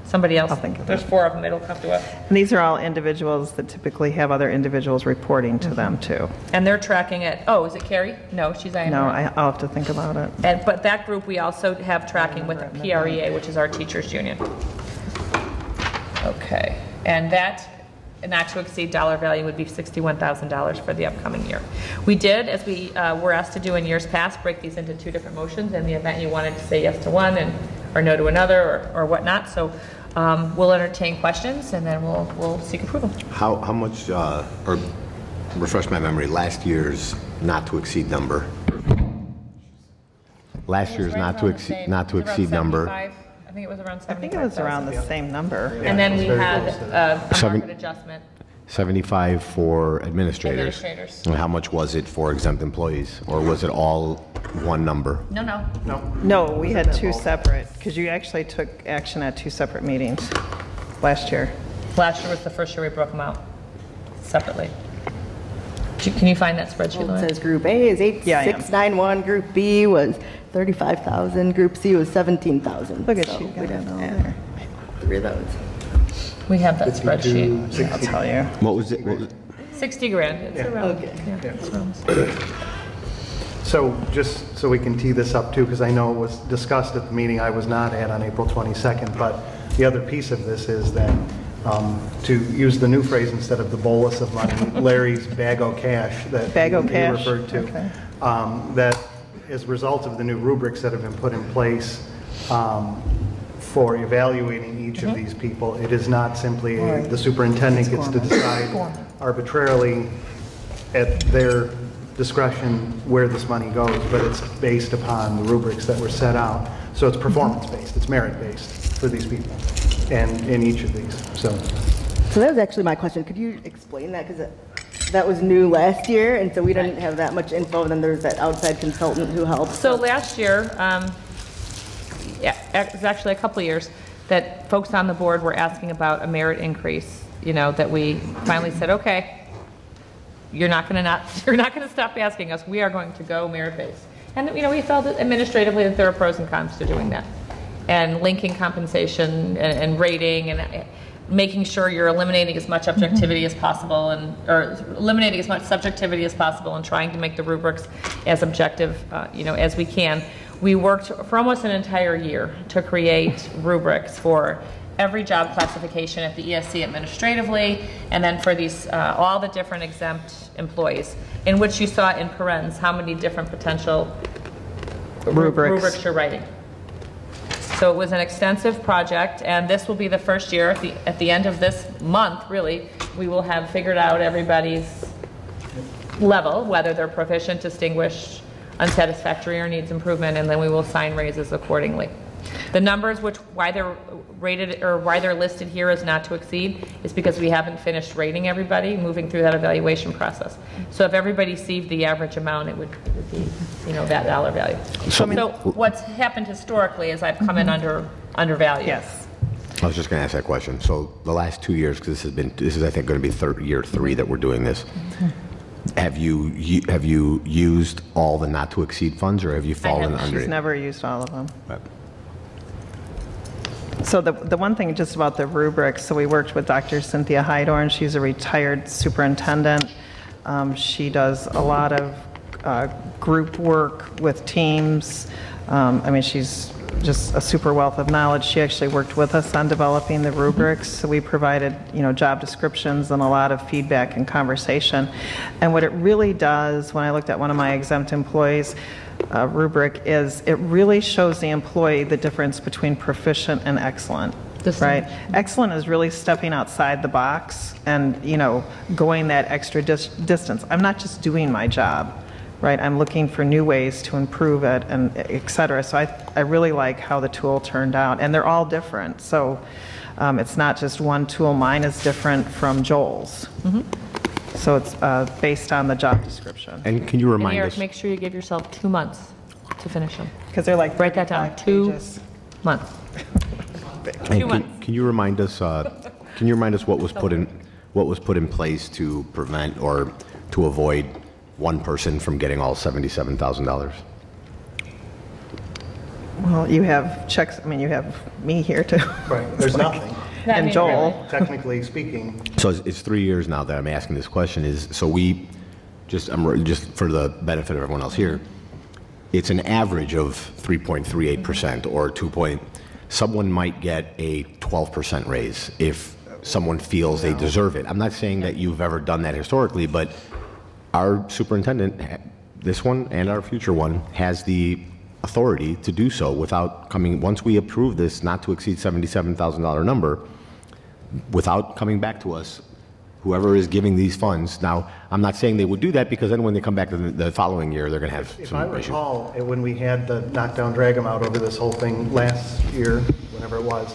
somebody else. I'll think of it. There's it. four of them, it'll come to us. And these are all individuals that typically have other individuals reporting to them too. And they're tracking it, oh, is it Carrie? No, she's IMRF. No, I- I'll have to think about it. And, but that group, we also have tracking with the PREA, which is our teachers' union. Okay, and that, not to exceed dollar value would be $61,000 for the upcoming year. We did, as we uh, were asked to do in years past, break these into two different motions in the event you wanted to say yes to one and or no to another, or or whatnot. So um, we'll entertain questions, and then we'll, we'll seek approval. How, how much, uh, or refresh my memory, last year's not to exceed number? Last year's not to exceed, not to exceed number? I think it was around 75,000. I think it was around the same number. And then we had close uh, a Seven- market adjustment. 75 for administrators? Administrators. And how much was it for exempt employees? Or was it all one number? No, no, No, No, we had two separate, because you actually took action at two separate meetings last year. last year was the first year we broke them out separately. Can you- Can you find that spreadsheet, It Luann? says Group A is Yeah, I am. 8691, Group B was 35,000, Group C was 17,000. Look at So you, we'd got have it all there. Three of those. We have that spreadsheet. I'll tell you. What was it? What was- 60 grand, it's around. Okay. yeah, it's around. So just so we can tee this up too, because I know it was discussed at the meeting I was not at on April 22nd, but the other piece of this is that, um, to use the new phrase instead of the bolus of money, Larry's bag o' cash that Bag o' you cash? referred to, Okay. um, that as a result of the new rubrics that have been put in place um, for evaluating each of these people, it is not simply a- the superintendent gets to decide arbitrarily at their discretion where this money goes, but it's based upon the rubrics that were set out. So it's performance-based, it's merit-based for these people, and in each of these, so. So that was actually my question. Could you explain that? Because that was new last year, and so we didn't have that much info. And Then there's that outside consultant who helped. So last year, um, yeah, it was actually a couple of years, that folks on the board were asking about a merit increase, you know, that we finally said, okay, you're not going to not, you're not going to stop asking us, we are going to go merit-based. And, you know, we felt administratively that there are pros and cons to doing that. And linking compensation and, and rating and making sure you're eliminating as much objectivity as possible and, or eliminating as much subjectivity as possible and trying to make the rubrics as objective, uh, you know, as we can. We worked for almost an entire year to create rubrics for every job classification at the ESC administratively, and then for these, uh, all the different exempt employees, in which you saw in parens how many different potential Rubrics. rubrics you're writing. So it was an extensive project, and this will be the first year, at the, at the end of this month, really, we will have figured out everybody's level, whether they're proficient, distinguished, unsatisfactory, or needs improvement, and then we will sign raises accordingly. The numbers which, why they're rated, or why they're listed here as not to exceed, is because we haven't finished rating everybody, moving through that evaluation process. So if everybody received the average amount, it would, it would be, you know, that dollar value. So what's happened historically is I've come in mm-hmm. under, undervalued. Yes. I was just going to ask that question. So the last two years, because this has been, this is, I think, going to be third, year three that we're doing this. Mm-hmm. Have you, you- have you used all the not to exceed funds, or have you fallen haven't. under? She's it? never used all of them. Right. So the, the one thing just about the rubrics, so we worked with Dr. Cynthia Hydorn. She's a retired superintendent. Um, She does a lot of uh, group work with teams. Um, I mean, she's just a super wealth of knowledge. She actually worked with us on developing the rubrics. So we provided, you know, job descriptions and a lot of feedback and conversation. And what it really does, when I looked at one of my exempt employees, uh, rubric is it really shows the employee the difference between proficient and excellent. Right? Excellent is really stepping outside the box and, you know, going that extra dis- distance. I'm not just doing my job, right? I'm looking for new ways to improve it and et cetera. So I, I really like how the tool turned out. And they're all different. So um, it's not just one tool. Mine is different from Joel's. So it's uh, based on the job description. And can you And remind Eric, us? make sure you give yourself two months to finish them. Because they're like Write that down, 35 two pages. months. and two can- months. Can you remind us, uh, can you remind us what was put in, what was put in place to prevent or to avoid one person from getting all $77,000? Well, you have checks, I mean, you have me here too. Right, there's nothing. I And Joel. Technically speaking, So it's, it's three years now that I'm asking this question is, so we, just, I'm, just for the benefit of everyone else here, it's an average of 3.38% or 2 point, someone might get a 12% raise if someone feels they deserve it. I'm not saying that you've ever done that historically, but our superintendent, this one and our future one, has the authority to do so without coming, once we approve this not to exceed $77,000 number, without coming back to us, whoever is giving these funds. Now, I'm not saying they would do that because then when they come back the, the following year, they're going to have If I some issues. recall, eh, when we had the knockdown, drag 'em out over this whole thing last year, whenever it was,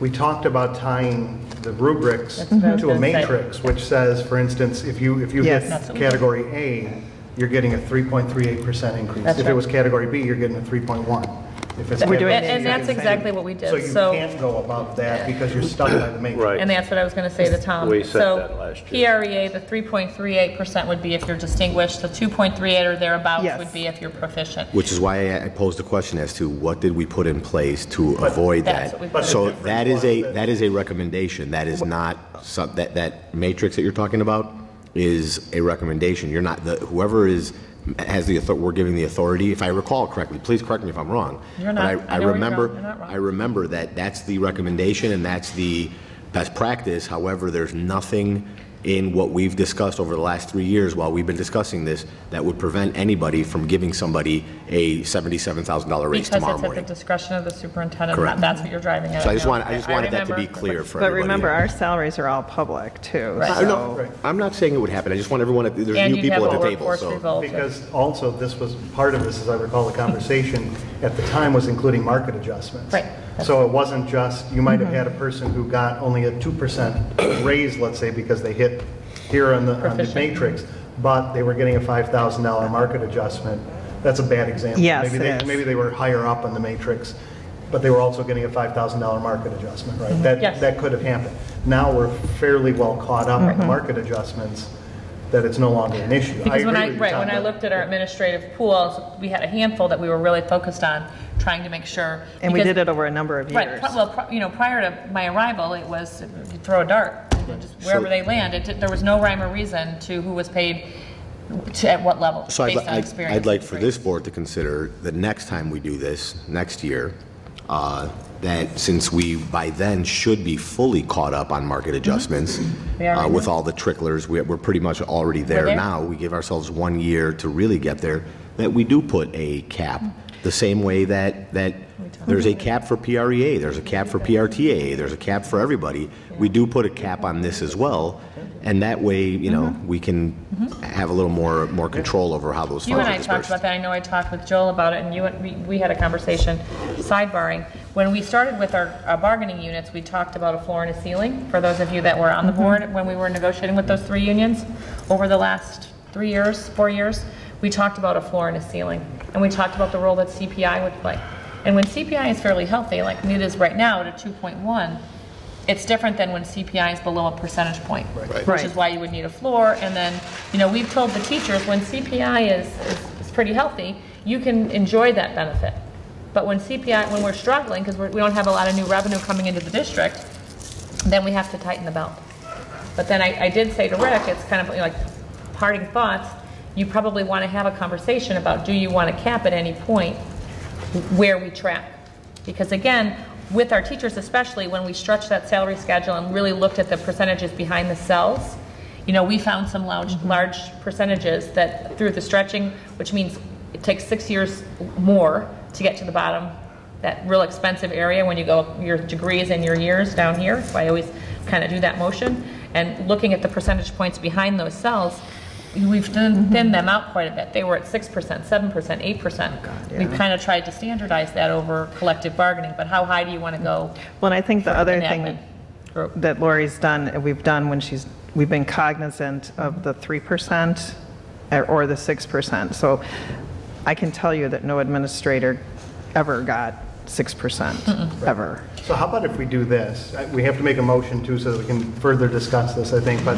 we talked about tying the rubrics That's what I was to a gonna say. matrix, which says, for instance, if you, if you Yes. hit That's what we did. category A, you're getting a 3.38% increase. That's If it right. was category B, you're getting a 3.1. If it's We're doing category And the and that's you're exactly what we did. So you So, can't go above that because you're stuck by the matrix. Right. and that's what I was going to say to Tom. We said that last So year. PREA, the 3.38% would be if you're distinguished, the 2.38 or thereabouts Yes. would be if you're proficient. Which is why I I posed the question as to what did we put in place to avoid That's that? what we put in. So But that is a, that is a recommendation, that is not, some- that, that matrix that you're talking about is a recommendation. You're not, the whoever is, has the, authority. we're giving the authority, if I recall correctly, please correct me if I'm wrong. You're But not. I- I I you're remember. You're not wrong. I remember that that's the recommendation and that's the best practice. However, there's nothing in what we've discussed over the last three years while we've been discussing this that would prevent anybody from giving somebody a $77,000 raise Because tomorrow it's at the morning. discretion of the superintendent. Correct. That's what you're driving at. So I just know. want, I just wanted that to be clear for But everybody. remember, our salaries are all public, too, Right. I know- so. I'm not saying it would happen, I just want everyone, at- there's And new you'd have people a at the table, workforce so. revolve. Because also, this was, part of this, as I recall the conversation, at the time was including market adjustments. Right. So it wasn't just, you might have mm-hmm. had a person who got only a 2% raise, let's say, because they hit here on the, on the Proficient. matrix, but they were getting a $5,000 market adjustment. That's a bad example. Yes, Maybe it they- is. Maybe they were higher up on the matrix, but they were also getting a $5,000 market adjustment, right? Mm-hmm. That, Yes. that could have happened. Now we're fairly well caught up on the mm-hmm. market adjustments, that it's no longer an issue. Because when I, with you, right, when I looked at our administrative pools, we had a handful that we were really focused on, trying to make sure. And we did it over a number of Right, years. pri- well, pri- you know, prior to my arrival, it was, you throw a dart, just wherever So- they land, it, there was no rhyme or reason to who was paid to, at what level, So I'd, based on I'd- experience. I'd like for this board to consider the next time we do this, next year, uh, that since we by then should be fully caught up on market adjustments, Mm-hmm. We uh, with all the tricklers, we- we're pretty much already there there. now. We give ourselves one year to really get there, that we do put a cap, the same way that, that there's a cap for PREA, there's a cap for PRTA, there's a cap for everybody. We do put a cap on this as well, and that way, you know, Mm-hmm. we can have a little more, more control over how those You funds and are I talked dispersed. about that, I know I talked with Joel about it, and you, and we, we had a conversation sidebarring. When we started with our our bargaining units, we talked about a floor and a ceiling, for those of you that were on the board when we were negotiating with those three unions over the last three years, four years, we talked about a floor and a ceiling, and we talked about the role that CPI would play. And when CPI is fairly healthy, like it is right now at a 2.1, it's different than when CPI is below a percentage point. Which Right. is why you would need a floor, and then, you know, we've told the teachers, when CPI is, is- is pretty healthy, you can enjoy that benefit. But when CPI, when we're struggling, because we don't have a lot of new revenue coming into the district, then we have to tighten the belt. But then I, I did say to Rick, it's kind of like parting thoughts, you probably want to have a conversation about, do you want to cap at any point where we track. Because again, with our teachers especially, when we stretched that salary schedule and really looked at the percentages behind the cells, you know, we found some large, mm-hmm. large percentages that through the stretching, which means it takes six years more to get to the bottom, that real expensive area when you go your degrees and your years down here. So I always kind of do that motion. And looking at the percentage points behind those cells, we've thin- mm-hmm. thinned them out quite a bit. They were at 6%, 7%, 8%. We've kind of tried to standardize that over collective bargaining, but how high do you want to go? Well, and I think the other thing group? that Lori's done, we've done when she's, we've been cognizant of the 3% or- or the 6%. So I can tell you that no administrator ever got 6%, ever. So how about if we do this? I- We have to make a motion too, so that we can further discuss this, I think, but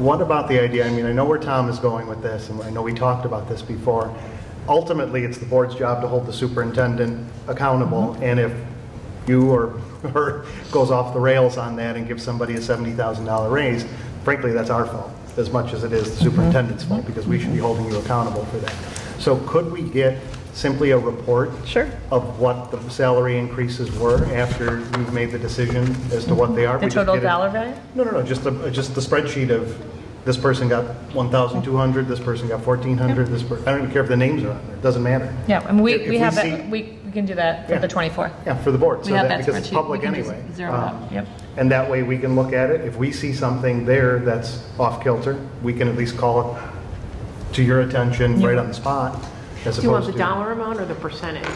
what about the idea, I mean, I know where Tom is going with this, and I know we talked about this before. Ultimately, it's the board's job to hold the superintendent accountable, and if you or her goes off the rails on that and gives somebody a $70,000 raise, frankly, that's our fault, as much as it is the mm-hmm. superintendent's fault, because we should be holding you accountable for that. So could we get simply a report? Sure. Of what the salary increases were after you've made the decision as to what they are? The We just total get it- dollar value? No, no, no, just, the- just the spreadsheet of this person got 1,200, this person got 1,400, this, per- I don't even care if the names are on there, it doesn't matter. Yeah, and we, If- if we have see- that, we, we can do that for Yeah. the 24th. Yeah, for the board, so We have that, that because it's spreadsheet. We public can just anyway. zero it out. Um, Yep. And that way, we can look at it, if we see something there that's off kilter, we can at least call it to your attention right on the spot, as Do you want opposed the to. dollar amount or the percentage?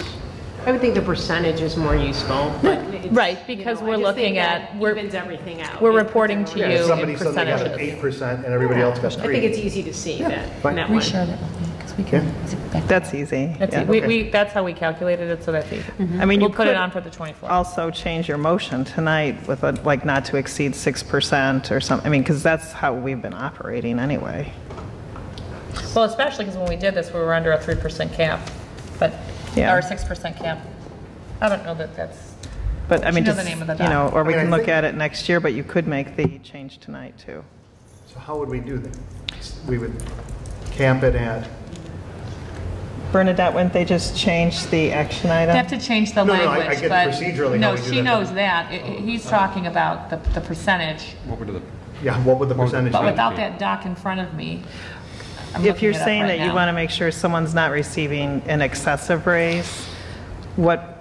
I would think the percentage is more useful, but it's... Right, you because know, I we're just think looking that at- we're- Evens everything out. we're It reporting to everyone- you If in somebody suddenly got an percentages. eight percent and everybody else got I three. think it's easy to see that, fine. that We one. share that with me, because we can, That's easy. that's, yeah. it. we, we, that's how we calculated it, so that's easy. Mm-hmm. I mean, you We'll put it could on for the 24th. also change your motion tonight with a, like, not to exceed 6% or something, I mean, because that's how we've been operating anyway. Well, especially because when we did this, we were under a 3% cap, but, Yeah. or 6% cap. I don't know that that's, But I Should mean, know just, the name of the you know, doc. or we I mean, I can look think- at it next year, but you could make the change tonight, too. So how would we do that? We would camp it at, Bernadette, wouldn't they just change the action item, they have item? to change the No, no, I- I language, get but. procedurally how No, we do she that. knows that. I- I- He's talking about the, the percentage, yeah, what would the percentage but be? without that doc in front of me. I'm If you're looking it up saying right that you want to make sure someone's not receiving an excessive raise, what,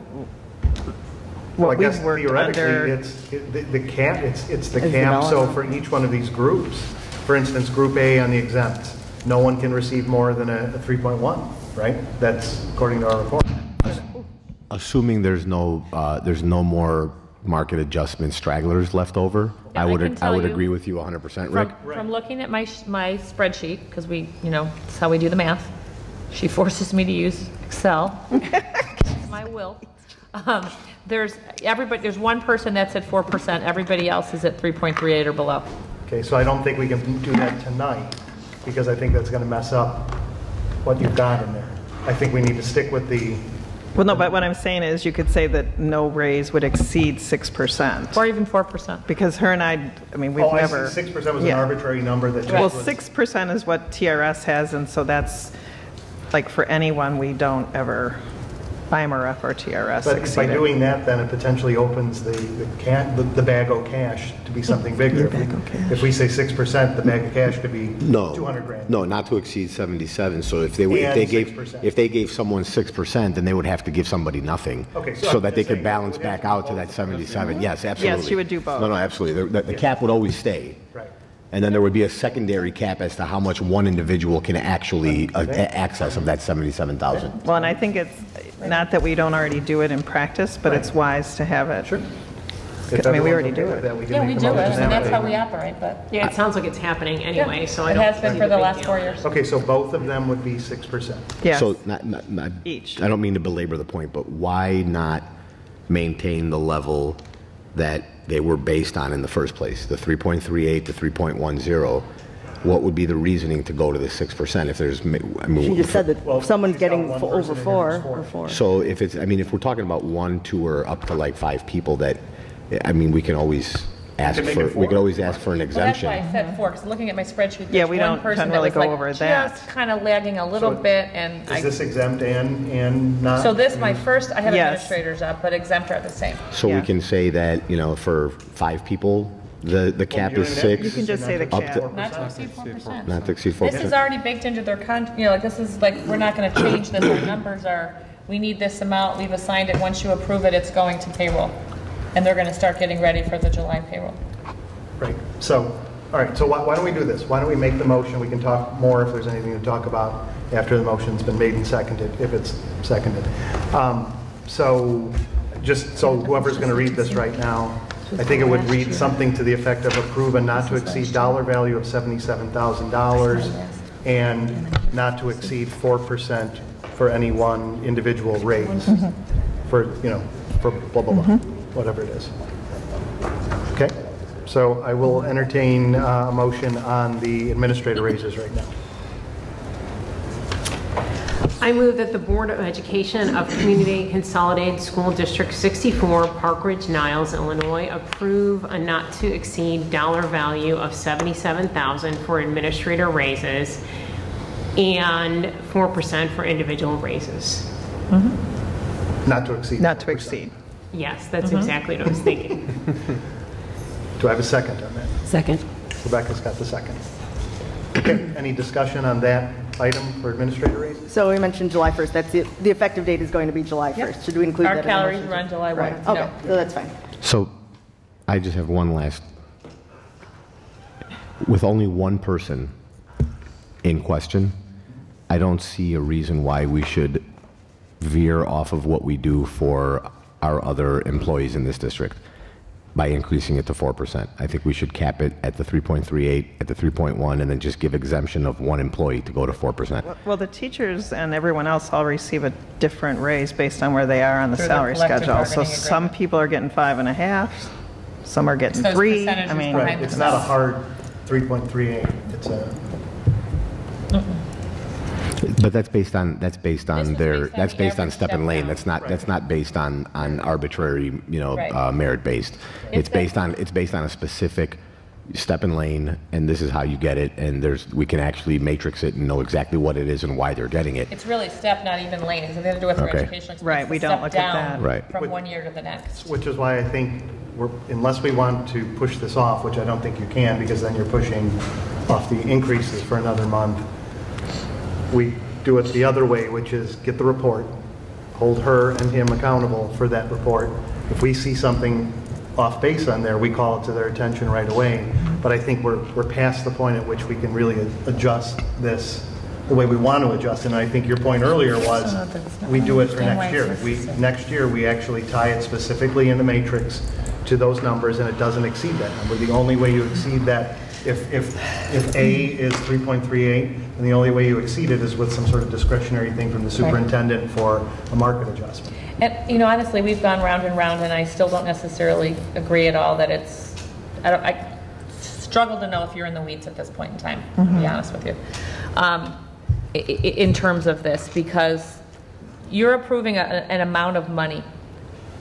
Well, I guess we've worked theoretically, under, it's, it- the the cap, it's, it's the Is the cap, so for each one of these groups, for instance, Group A on the exempt, no one can receive more than a a 3.1, right? That's according to our report. Assuming there's no, uh, there's no more market adjustment stragglers left over, Yeah, I I would, can I tell would you agree with you 100%, Rick. From, from looking at my, sh- my spreadsheet, because we, you know, it's how we do the math. She forces me to use Excel. It's My will. Um, There's, everybody, there's one person that's at 4%, everybody else is at 3.38 or below. Okay, so I don't think we can do that tonight, because I think that's going to mess up what you've got in there. I think we need to stick with the, well, no, but what I'm saying is you could say that no raise would exceed 6%. Or even 4%. Because her and I, I mean, we've oh, I never. see, 6% was an Yeah. arbitrary number that just Well, was... 6% is what TRS has, and so that's, like, for anyone, we don't ever, IMRF or TRS But exceed by it. doing that, then it potentially opens the, the ca, the- the bag of cash to be something bigger. If we- If we say 6%, the bag of cash could be No. 200 grand. No, not to exceed 77, so if they, if And they gave, 6%. if they gave someone 6%, then they would have to give somebody nothing. Okay, so So I'm that they just could saying, balance it would have back to out to both. that 77, mm-hmm. yes, absolutely. Yes, she would do both. No, no, absolutely, the, the cap would always stay. Right. And then there would be a secondary cap as to how much one individual can actually uh, access of that 77,000. Well, and I think it's, not that we don't already do it in practice, but it's wise to have it. Sure. I mean, we already do it. that, we can Yeah, make we do it, motion and that's how we operate, but. Yeah, it sounds like it's happening anyway, so I It don't has been see for the big last deal. four years. Okay, so both of them would be 6%. Yes. So, not, not, not. Each. I don't mean to belabor the point, but why not maintain the level that they were based on in the first place, the 3.38 to 3.10? What would be the reasoning to go to the 6% if there's, ma- I mean. She just said that Well, if someone's she's got getting one fo- person over four here who's or four. four. So if it's, I mean, if we're talking about one, two, or up to like five people that, I mean, we can always ask can make for, it we four. could always ask for an Well, that's why I said four, because looking at my spreadsheet, Yeah, there's we one don't person that really was go like over that. just kind of lagging a little So bit, and Is I, this exempt and, and not? so this, my first, I have Yes. administrators up, but exempt are the same. So we Yeah. can say that, you know, for five people, the, the cap you is don't You six, can just say the Up to- cap. Not to exceed four percent. not to exceed four This is percent. already baked into their con, you know, like, this is like, we're not gonna change this, our numbers are, we need this amount, we've assigned it, once you approve it, it's going to payroll. And they're gonna start getting ready for the July payroll. Right, so, all right, so why, why don't we do this? Why don't we make the motion, we can talk more if there's anything to talk about after the motion's been made and seconded, if it's seconded. Um, So, just, so whoever's going to read this right now, I think it would read something to the effect of approve a not to exceed dollar value of $77,000 and not to exceed 4% for any one individual raise, for, you know, for blah, blah, blah, whatever it is. Okay, so I will entertain uh, a motion on the administrator raises right now. I move that the Board of Education of Community Consolidated School District 64, Park Ridge, Niles, Illinois, approve a not-to-exceed dollar value of $77,000 for administrator raises and 4% for individual raises. Not to exceed. Not to 4%. exceed. Yes, that's mm-hmm. exactly what I was thinking. Do I have a second on that? Second. Rebecca's got the second. Okay, any discussion on that item for administrator raise? So we mentioned July 1st, that's the, the effective date is going to be July 1st. Should we include that? Our in the calories motion? run July 1. Right, No. okay, so that's fine. So I just have one last. With only one person in question, I don't see a reason why we should veer off of what we do for our other employees in this district by increasing it to 4%. I think we should cap it at the 3.38, at the 3.1, and then just give exemption of one employee to go to 4%. Well, the teachers and everyone else all receive a different raise based on where they are on the Through the salary collective schedule. So bargaining some agreement. people are getting five and a half, some are getting Those three. I percentages mean, behind It's not a hard 3.38, it's a, But that's based on, that's based on was their, based on that's the based on average step and step lane. down. That's not, that's not based on, on arbitrary, you know, Right. uh, merit-based. It's It's based on, it's based on a specific step and lane, and this is how you get it, and there's, we can actually matrix it and know exactly what it is and why they're getting it. It's really step, not even lane. It's nothing to do with their Okay. educational experience. Right, we It's a don't step look at down that. Right. From one year to the next. which is why I think we're, unless we want to push this off, which I don't think you can, because then you're pushing off the increases for another month, we do it the other way, which is get the report, hold her and him accountable for that report. If we see something off base on there, we call it to their attention right away. But I think we're, we're past the point at which we can really adjust this the way we want to adjust. And I think your point earlier was, we do it for next year. We, next year, we actually tie it specifically in the matrix to those numbers, and it doesn't exceed that number. The only way you exceed that, if, if, if A is 3.38, and the only way you exceed it is with some sort of discretionary thing from the superintendent for a market adjustment. And, you know, honestly, we've gone round and round, and I still don't necessarily agree at all that it's, I don't, I struggle to know if you're in the weeds at this point in time, to be honest with you, um, i- i- in terms of this, because you're approving a- an amount of money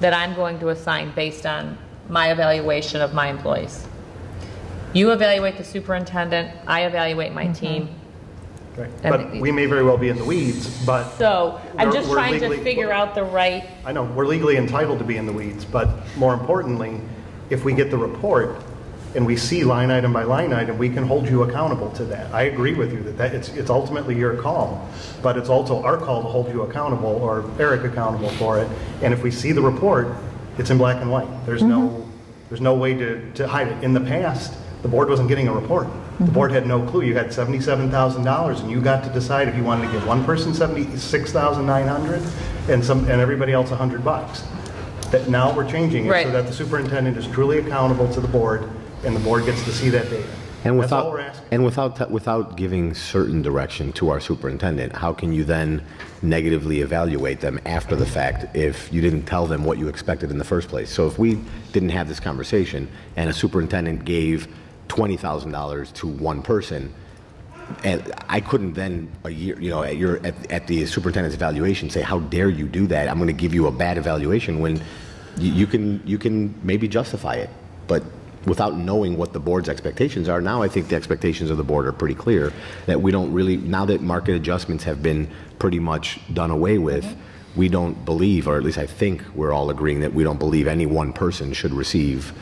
that I'm going to assign based on my evaluation of my employees. You evaluate the superintendent, I evaluate my mm-hmm. team. Right. But we may very well be in the weeds, but. So I'm we're- just we're trying to legally- figure out the right I know, we're legally entitled to be in the weeds, but more importantly, if we get the report and we see line item by line item, we can hold you accountable to that. I agree with you that that, it's, it's ultimately your call, but it's also our call to hold you accountable or Eric accountable for it. And if we see the report, it's in black and white. There's no, mm-hmm. there's no way to, to hide it. In the past, the board wasn't getting a report. The mm-hmm. board had no clue. You had seventy-seven thousand dollars and you got to decide if you wanted to give one person seventy-six thousand nine hundred and some, and everybody else a hundred bucks. That now we're changing it Right. so that the superintendent is truly accountable to the board and the board gets to see that data. And That's all without, we're asking. and without, without giving certain direction to our superintendent, how can you then negatively evaluate them after the fact if you didn't tell them what you expected in the first place? So if we didn't have this conversation and a superintendent gave $20,000 to one person, and I couldn't then, a year, you know, at your, at, at the superintendent's evaluation, say, how dare you do that? I'm going to give you a bad evaluation when you, you can, you can maybe justify it. But without knowing what the board's expectations are, now I think the expectations of the board are pretty clear that we don't really, now that market adjustments have been pretty much done away with, we don't believe, or at least I think we're all agreeing that we don't believe any one person should receive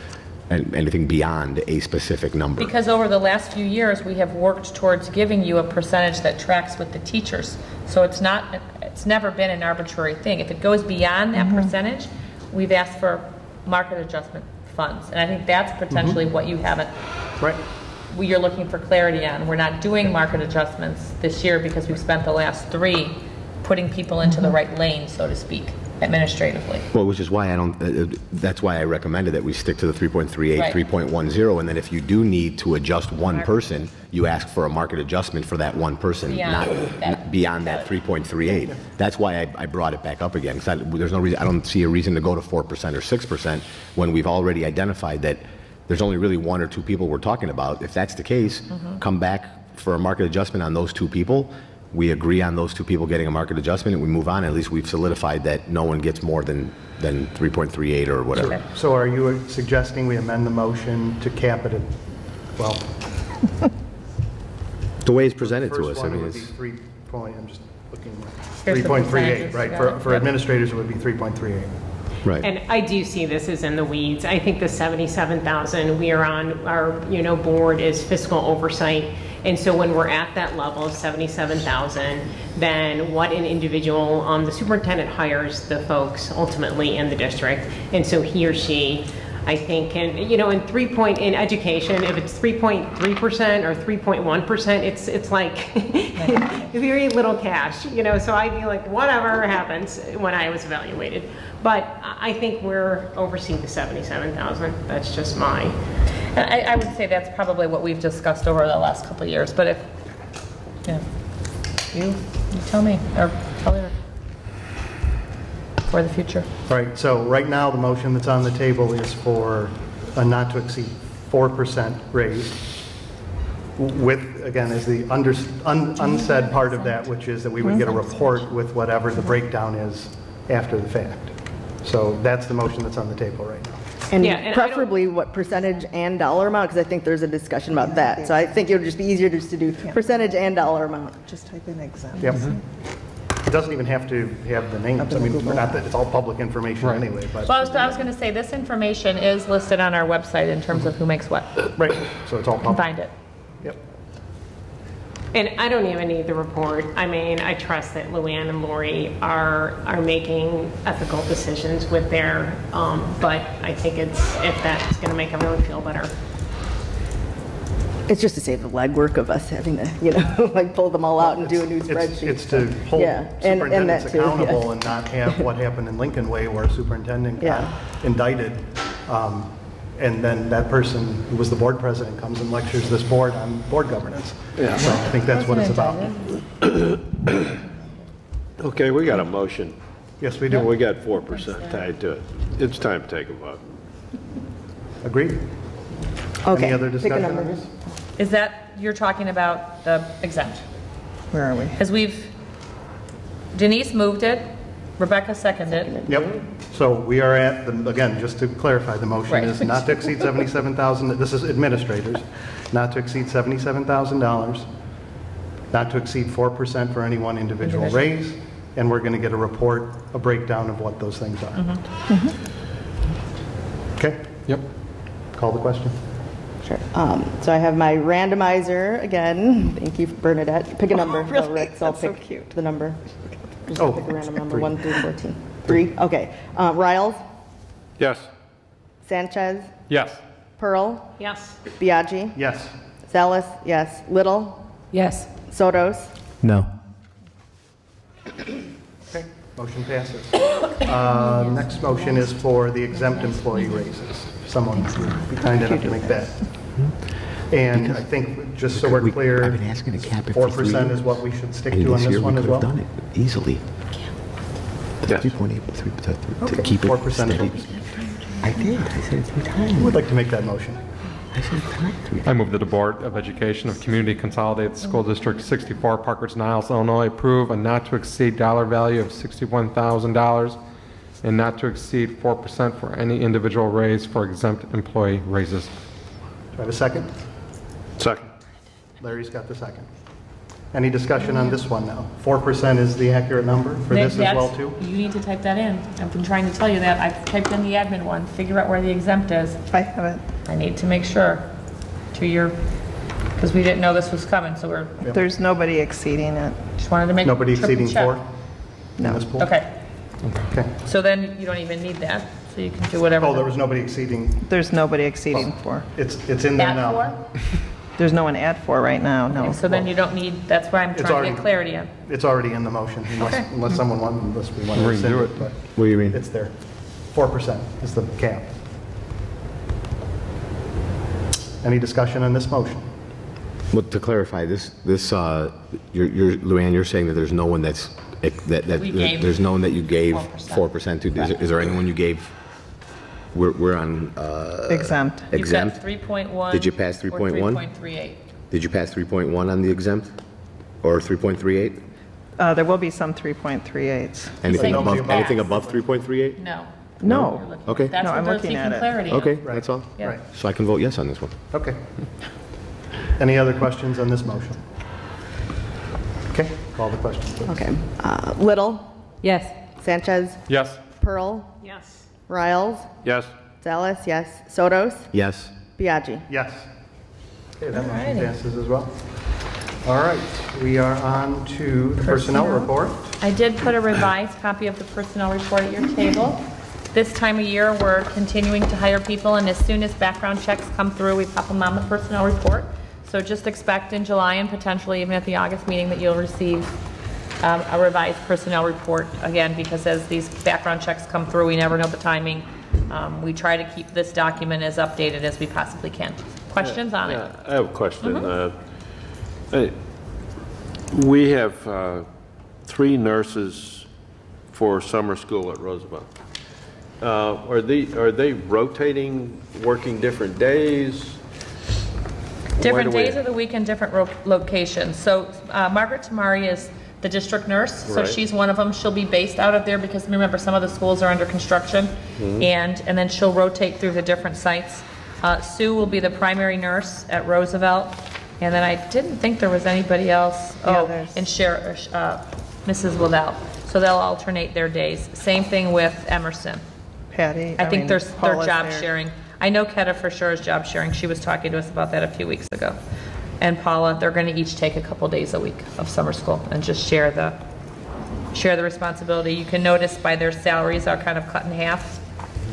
an- anything beyond a specific number. Because over the last few years, we have worked towards giving you a percentage that tracks with the teachers. So it's not, it's never been an arbitrary thing. If it goes beyond that mm-hmm. percentage, we've asked for market adjustment funds. And I think that's mm-hmm. potentially what you haven't, Right. we- You're looking for clarity on. We're not doing market adjustments this year because we've spent the last three putting people into the mm-hmm. right lane, so to speak, administratively. Well, which is why I don't, uh, uh, that's why I recommended that we stick to the 3.38, Right. 3.10, and then if you do need to adjust one person, you ask for a market adjustment for that one person, Beyond not that. beyond that 3.38. That's why I, I brought it back up again, because there's no reason, I don't see a reason to go to 4% or 6% when we've already identified that there's only really one or two people we're talking about. If that's the case, Mm-hmm. come back for a market adjustment on those two people. We agree on those two people getting a market adjustment, and we move on. At least we've solidified that no one gets more than, than 3.38 or whatever. So are you suggesting we amend the motion to cap it at, well, The way it's presented to first us, I mean, would be it's, three point, I'm just looking, 3.38, right? For, for Yep. administrators, it would be 3.38. right. And I do see this as in the weeds. I think the 77,000 we are on, our, you know, board is fiscal oversight. And so when we're at that level of 77,000, then what an individual, um, the superintendent hires the folks ultimately in the district. And so he or she, I think, can, you know, in three point, in education, if it's 3.3% or 3.1%, it's, it's like very little cash, you know, so I'd be like, whatever happens when I was evaluated. But I think we're overseeing the 77,000. That's just my, I, I would say that's probably what we've discussed over the last couple of years, but if, yeah, you, you tell me, or tell Eric. For the future. Right, so right now, the motion that's on the table is for a not to exceed 4% raise with, again, is the under- un- unsaid part of that, which is that we would get a report with whatever the breakdown is after the fact. So that's the motion that's on the table right now. And Yeah, and I preferably what percentage and dollar amount, because I think there's a discussion about that. So I think it would just be easier just to do percentage and dollar amount. Just type in exempt. Yep. It doesn't even have to have the names. I mean, not that it's all public information anyway, but, Well, I was, I was gonna say, this information is listed on our website in terms of who makes what. right, so it's all You can public. find it. Yep. and I don't even need the report. I mean, I trust that Luann and Lori are, are making ethical decisions with their, um, but I think it's, if that's going to make everyone feel better. It's just to save the legwork of us having to, you know, like pull them all out and do a new It's- spreadsheet. It's to hold Yeah, and- and that superintendents too, yeah. accountable and not have what happened in Lincoln Way where a superintendent got Yeah. indicted. um, And then that person who was the board president comes and lectures this board on board governance. So I think that's what it's about. Okay, we got a motion. Yes, we And we got 4% tied to it. It's time to take a vote. Agreed? Okay, Any other pick a discussion on number. this? Is that, you're talking about the exempt? Where are we? Because we've, Denise moved it, Rebecca seconded it. Yep. So we are at, the again, just to clarify, the motion Right. is not to exceed 77,000, this is administrators, not to exceed $77,000, not to exceed 4% for any one individual raise, and we're going to get a report, a breakdown of what those things are. Okay? Yep. Call the question. Sure. Um, So I have my randomizer again. Thank you, Bernadette. Pick a number. really? though, Rick, so I'll That's so pick cute. The number. Just Oh, pick a random number, three. 1 through 14. Three, okay. Uh, Ryles, Yes. Sanchez, Yes. Pearl, Yes? Biaggi, Yes. Zelos, yes. Little, Yes. Sotos, No. Okay, motion passes. Uh, Next motion is for the exempt employee raises. Someone would be kind enough to make that. And I think, just so we're We- clear, I've been asking to cap it for three 4% is what we should stick And to on this this year, we one as could have well? done it easily. Yes. 3.8, three- uh, to- to Okay, keep it 4% is steady. what we- I did, I said it three Who times. would like to make that motion? I said it tonight three I times. move that the Board of Education of Community Consolidated School District 64, Park Ridge Niles, Illinois, approve a not-to-exceed dollar value of $61,000 and not to exceed 4% for any individual raise for exempt employee raises. Do I have a second? Second. Larry's got the second. Any discussion on this one now? 4% is the accurate number for this as well, That's- too? You need to type that in. I've been trying to tell you that. I've typed in the admin one, figure out where the exempt is. I have it. I need to make sure to your, because we didn't know this was coming, so we're, There's nobody exceeding it. just wanted to make. Nobody triple exceeding check. four? in this pool? Okay, Okay. so then you don't even need that, so you can do whatever. Oh, there was nobody exceeding, There's nobody exceeding four. it's, it's in there At now. four? There's no one at four right now, no. So then you don't need, that's why I'm It's trying to already- get clarity on. It's already in the motion, unless, Okay. unless someone wants, unless we want to We rescind do it, it. but What do you mean? it's there. 4% is the cap. Any discussion on this motion? Well, to clarify, this, this, uh, you're, you're, Luann, you're saying that there's no one that's, that, that, We gave there's no one that you gave 4%. 4% to? Is there- Is there anyone you gave, we're, we're on, uh, Exempt. exempt? You've got 3.1. Did you pass 3.1? Or 3.38. Did you pass 3.1 on the exempt? Or 3.38? Uh, There will be some 3.38s. Anything saying above, you anything passed. above 3.38? No. No. You're looking- Okay. That's No, what I'm they're looking seeking at it. clarity on. Okay, that's all. Yeah. Right. So I can vote yes on this one. Okay. Any other questions on this motion? Okay, call the question, please. Okay. Uh, Little, Yes. Sanchez, Yes. Pearl, Yes. Ryles, Yes. Zelos, yes. Sotos, Yes. Biaggi. Yes. Okay, that motion Alrighty. passes as well. All right, we are on to the personnel report. I did put a revised copy of the personnel report at your table. This time of year, we're continuing to hire people, and as soon as background checks come through, we pop them on the personnel report. So just expect in July and potentially even at the August meeting that you'll receive um, a revised personnel report, again, because as these background checks come through, we never know the timing. Um, We try to keep this document as updated as we possibly can. Questions on it? Yeah, I have a question. Uh, hey, We have uh, three nurses for summer school at Roosevelt. Uh, Are they, are they rotating, working different days? Where Different do we- days of the week and different ro- locations. So uh, Margaret Tamari is the district nurse, so Right. she's one of them. She'll be based out of there because remember, some of the schools are under construction. Mm-hmm. And, and then she'll rotate through the different sites. Uh, Sue will be the primary nurse at Roosevelt. And then I didn't think there was anybody else. Yeah, Oh, there's- and Sher, uh, Mrs. Liddell. So they'll alternate their days. Same thing with Emerson. Patty? I think mean, there's, they're Paula's job there. sharing. I know Keta for sure is job sharing. She was talking to us about that a few weeks ago. And Paula, they're going to each take a couple days a week of summer school and just share the, share the responsibility. You can notice by their salaries are kind of cut in half,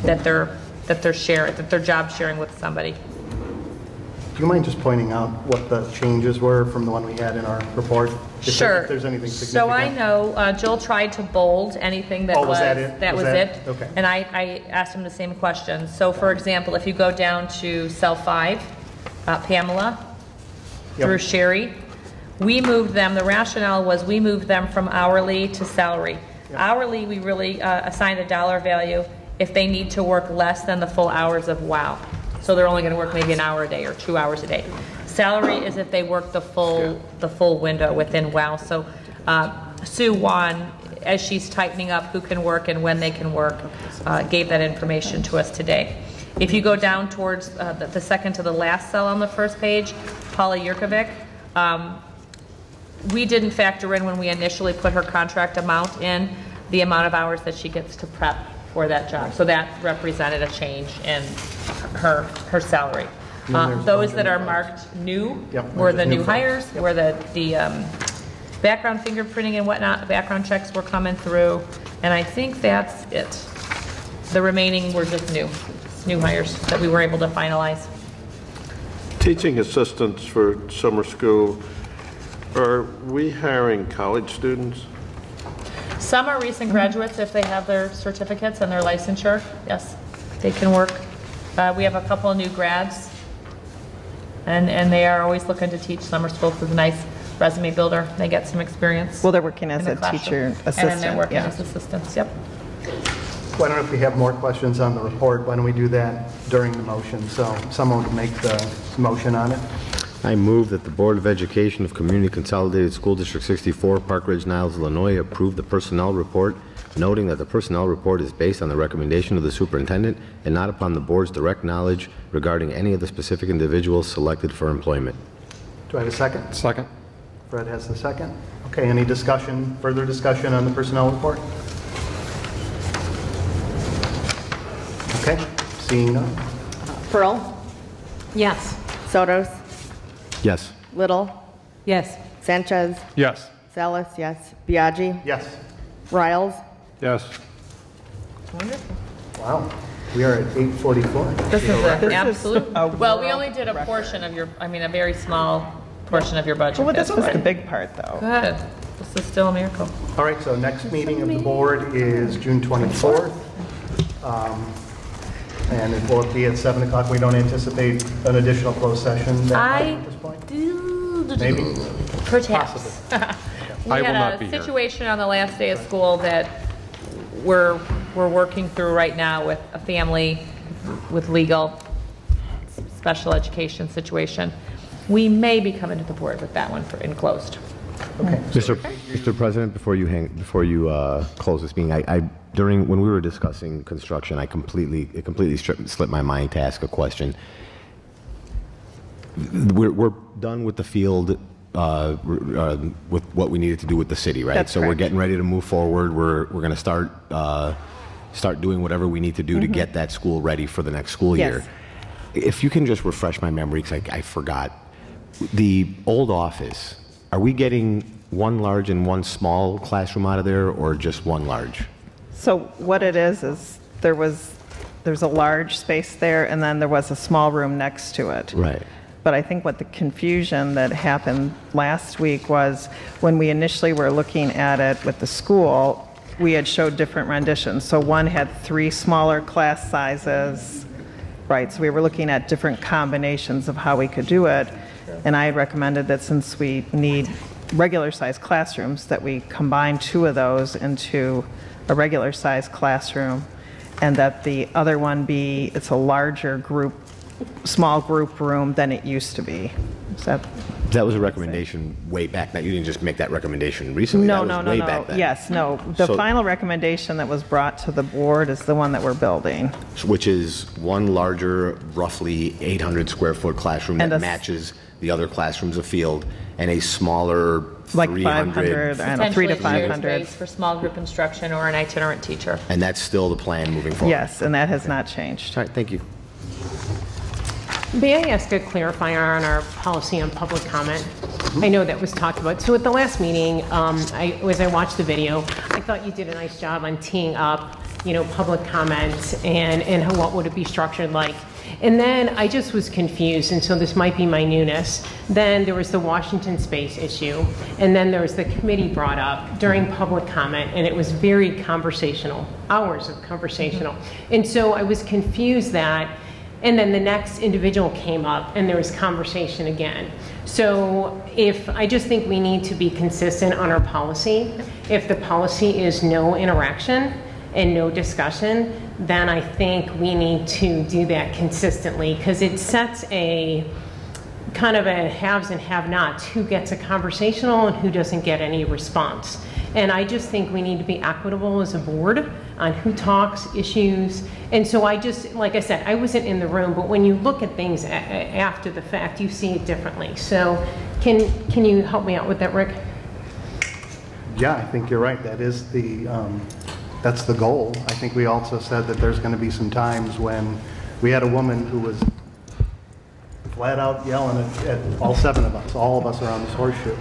that they're, that they're sharing, that they're job sharing with somebody. Do you mind just pointing out what the changes were from the one we had in our report? If there- Sure. If there's anything significant. So I know uh, Joel tried to bold anything that Oh, was. was that it? That Was was that- it. okay. And I, I asked him the same question. So for example, if you go down to cell five, uh, Pamela Yep. through Sherry, we moved them, the rationale was we moved them from hourly to salary. Hourly, we really uh, assigned a dollar value if they need to work less than the full hours of WOW. So they're only going to work maybe an hour a day or two hours a day. Salary is if they work the full, the full window within WOW. So uh, Sue Wan, as she's tightening up who can work and when they can work, uh, gave that information to us today. If you go down towards uh, the the second to the last cell on the first page, Paula Yurkovic, um, we didn't factor in when we initially put her contract amount in, the amount of hours that she gets to prep for that job. So that represented a change in her, her salary. Uh, Those that are marked new Yep, were the new hires, were the, the um, background fingerprinting and whatnot, background checks were coming through, and I think that's it. The remaining were just new, new hires that we were able to finalize. Teaching assistants for summer school, are we hiring college students? Some are recent graduates if they have their certificates and their licensure, yes, they can work. Uh, We have a couple of new grads, and, and they are always looking to teach summer school. It's a nice resume builder, they get some experience. Well, they're working as a classroom. teacher And then assistant, they're working yeah. as assistants, yep. Well, I don't know if we have more questions on the report. Why don't we do that during the motion? So someone would make the motion on it. I move that the Board of Education of Community Consolidated School District 64, Park Ridge, Niles, Illinois, approve the personnel report, noting that the personnel report is based on the recommendation of the superintendent and not upon the board's direct knowledge regarding any of the specific individuals selected for employment. Do I have a second? Second. Fred has the second. Okay, any discussion, further discussion on the personnel report? Okay, seeing none. Pearl, Yes. Sotos, Yes. Little, Yes. Sanchez, Yes. Salas, yes. Biagi, Yes. Ryles, Yes. Wow, we are at 8:44. This is This an absolute, a well, we only did a record. portion of your, I mean, a very small portion of your budget. Well, this That's was the big part, though. Good, this is still a miracle. All right, so next meeting of the board is June 24th. Um, And it will be at 7 o'clock. We don't anticipate an additional closed session that I night at this point? do, Maybe? perhaps. We I will had not be a here. situation on the last day of school that we're, we're working through right now with a family, with legal, special education situation. We may be coming to the board with that one for enclosed. Okay. Mr. Mr. President, before you hang, before you uh, close this meeting, I, I, during, when we were discussing construction, I completely, it completely stripped, slipped my mind to ask a question. We're, we're done with the field, uh, uh, with what we needed to do with the city, right? That's So we're getting ready to move forward, we're, we're gonna start, uh, start doing whatever we need to do to get that school ready for the next school Yes. year. If you can just refresh my memory, because I, I forgot, the old office, are we getting one large and one small classroom out of there, or just one large? So what it is, is there was, there's a large space there, and then there was a small room next to it. Right. But I think what the confusion that happened last week was when we initially were looking at it with the school, we had showed different renditions. So one had three smaller class sizes, right? So we were looking at different combinations of how we could do it. And I had recommended that since we need regular sized classrooms, that we combine two of those into a regular sized classroom and that the other one be, it's a larger group, small group room than it used to be. Is that, That was a recommendation way back then. You didn't just make that recommendation recently. no, That no, was no, way no. back then. Yes, no. The So- final recommendation that was brought to the board is the one that we're building. Which is one larger, roughly 800 square foot classroom And that a s- matches the other classrooms of field, and a smaller Like 300. 500, I don't know, three to Potentially shared 500. space for small group instruction or an itinerant teacher. And that's still the plan moving forward? Yes, and that has not changed. All right, thank you. May I ask a clarifier on our policy on public comment? I know that was talked about. So at the last meeting, um, I, as I watched the video, I thought you did a nice job on teeing up, you know, public comment and, and how- what would it be structured like. And then I just was confused, and so this might be my newness. Then there was the Washington space issue, and then there was the committee brought up during public comment, and it was very conversational, hours of conversational. Mm-hmm. And so I was confused that and then the next individual came up and there was conversation again. So if, I just think we need to be consistent on our policy. If the policy is no interaction and no discussion, then I think we need to do that consistently because it sets a, kind of a haves and have-nots, who gets a conversational and who doesn't get any response. And I just think we need to be equitable as a board on who talks, issues. And so I just, like I said, I wasn't in the room, but when you look at things after the fact, you see it differently. So can, can you help me out with that, Rick? Yeah, I think you're right. That is the, um, that's the goal. I think we also said that there's going to be some times when we had a woman who was flat out yelling at, at all seven of us, all of us around this horseshoe.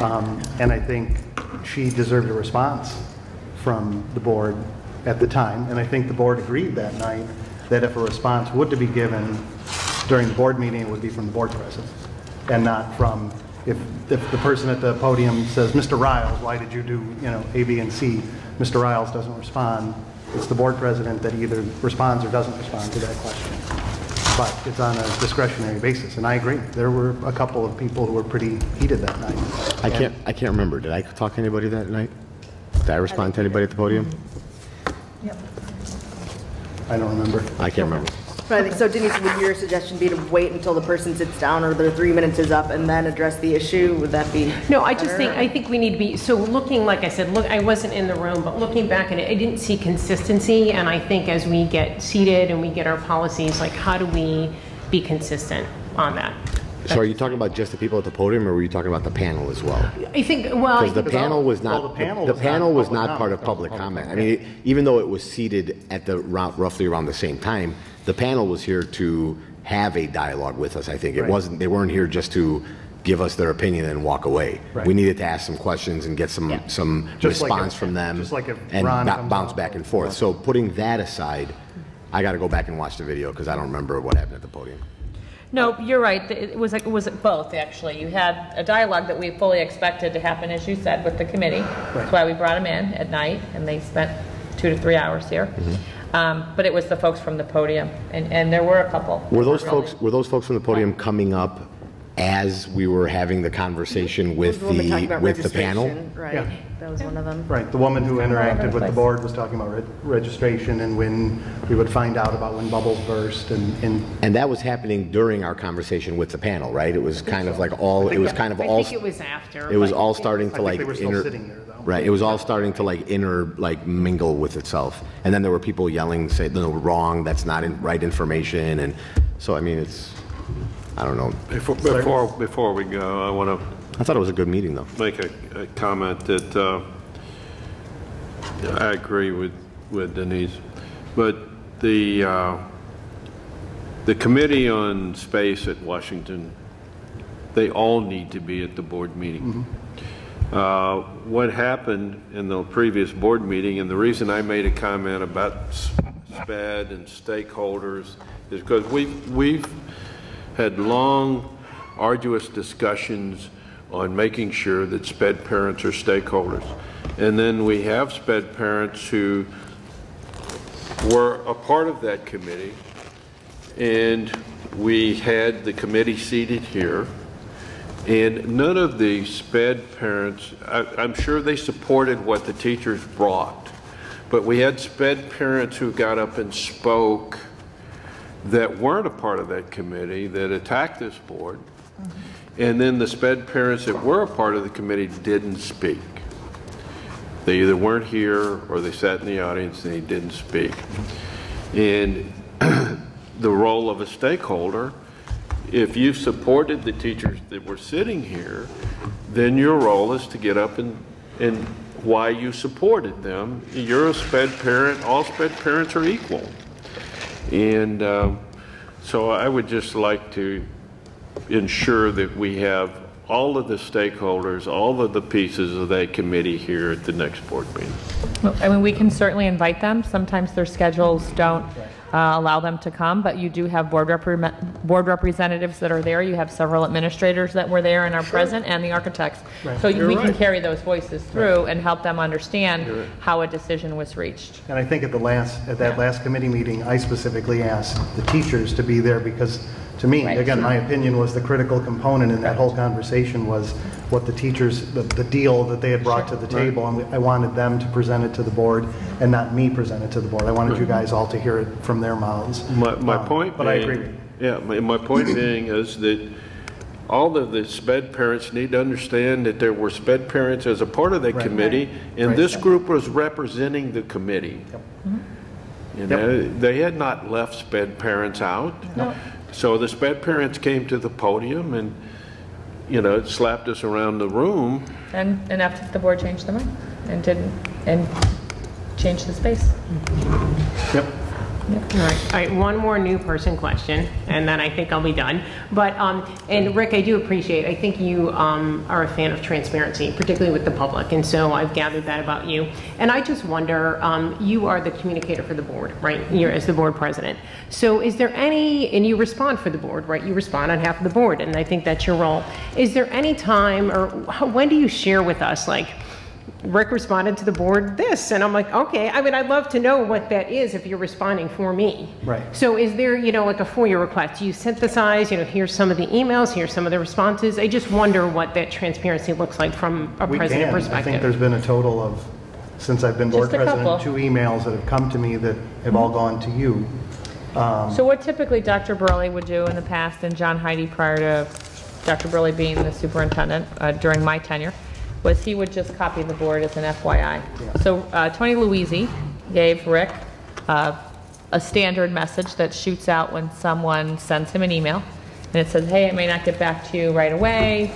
Um, And I think she deserved a response from the board at the time. And I think the board agreed that night that if a response would to be given during the board meeting, it would be from the board president and not from, if, if the person at the podium says, Mr. Ryles, why did you do, you know, A, B, and C? Mr. Ryles doesn't respond. It's the board president that either responds or doesn't respond to that question but it's on a discretionary basis. And I agree, there were a couple of people who were pretty heated that night. I can't, I can't remember. Did I talk to anybody that night? Did I respond to anybody at the podium? Yep. I don't remember. I can't remember. But I think, so Denise, would your suggestion be to wait until the person sits down or their three minutes is up and then address the issue? Would that be? No, I just better? think, I think we need to be, so looking, like I said, look, I wasn't in the room, but looking back at it, I didn't see consistency, and I think as we get seated and we get our policies, like, how do we be consistent on that? So are you talking about just the people at the podium, or were you talking about the panel as well? I think, well, Because the panel was Well, not, the panel the was not was not part of public comment. I mean, even though it was seated at the, roughly around the same time, the panel was here to have a dialogue with us, I think. It Right. wasn't, they weren't here just to give us their opinion and walk away. Right. We needed to ask some questions and get some, some Just like response if- from them. just like And Ron ba- comes bounce back and forth. So putting that aside, I got to go back and watch the video, because I don't remember what happened at the podium. No, you're right. It was, it was both, actually. You had a dialogue that we fully expected to happen, as you said, with the committee. That's why we brought them in at night, and they spent two to three hours here. Mm-hmm. Um, But it was the folks from the podium, and, and there were a couple. Were those Really. folks, were those folks from the podium coming up as we were having the conversation with The woman talking the, about with the panel? registration, Right, Yeah. that was one of them. Right, the woman who interacted with the board was talking about re- registration and when we would find out about when bubbles burst and, and And that was happening during our conversation with the panel, right? It was kind of like all, it was kind of I all. think it was after. It was but- all starting I to like. think they were still inter- sitting there, though. Right, it was all starting to like inner, like mingle with itself. And then there were people yelling, say, no, wrong, that's not in- right information, and so, I mean, it's, I don't know. Before, before, before we go, I want to I thought it was a good meeting, though. make a, a comment that, uh, I agree with, with Denise, but the, uh, the Committee on Space at Washington they all need to be at the board meeting. Uh, What happened in the previous board meeting, and the reason I made a comment about s- SPED and stakeholders is because we've, we've had long arduous discussions on making sure that SPED parents are stakeholders. And then we have SPED parents who were a part of that committee, and we had the committee seated here, and none of the SPED parents, I- I'm sure they supported what the teachers brought, but we had SPED parents who got up and spoke that weren't a part of that committee, that attacked this board, mm-hmm. and then the SPED parents that were a part of the committee didn't speak. They either weren't here or they sat in the audience and they didn't speak. And the role of a stakeholder, if you supported the teachers that were sitting here, then your role is to get up and, and why you supported them. You're a SPED parent, all SPED parents are equal. And um, so I would just like to ensure that we have all of the stakeholders, all of the pieces of that committee here at the next board meeting. Well, I mean, we can certainly invite them. Sometimes their schedules don't uh, allow them to come, but you do have board repre- board representatives that are there. You have several administrators that were there and are present, and the architects. So You're we can right. carry those voices through and help them understand how a decision was reached. And I think at the last, at that last committee meeting, I specifically asked the teachers to be there because, to me, Right. again, my opinion was the critical component in that whole conversation was what the teachers, the, the deal that they had brought to the table, and I wanted them to present it to the board and not me present it to the board. I wanted you guys all to hear it from their mouths. My, my Um, point But I agree. Yeah, my, my point being is that all of the SPED parents need to understand that there were SPED parents as a part of that Right. committee, and Right. this group was representing the committee. You know, they had not left SPED parents out. So the SPED parents came to the podium and, you know, slapped us around the room. And, and after the board changed their mind and didn't, and changed the space. Yep. All right, all right, one more new person question, and then I think I'll be done. But, um, and Rick, I do appreciate, I think you um, are a fan of transparency, particularly with the public, and so I've gathered that about you. And I just wonder, um, you are the communicator for the board, right? You're as the board president. So is there any, and you respond for the board, right? You respond on behalf of the board, and I think that's your role. Is there any time, or how- when do you share with us, like, Rick responded to the board this, and I'm like, okay, I mean, I'd love to know what that is if you're responding for me. Right. So is there, you know, like a FOIA request? Do you synthesize, you know, here's some of the emails, here's some of the responses? I just wonder what that transparency looks like from a We president can. I think there's been a total of, since I've been board Just a president, couple. two emails that have come to me that have all gone to you. So what typically Dr. Burley would do in the past, and John Heidi prior to Dr. Burley being the superintendent uh, during my tenure, was he would just copy the board as an FYI. So uh, Tony Luizzi gave Rick uh, a standard message that shoots out when someone sends him an email, and it says, hey, I may not get back to you right away,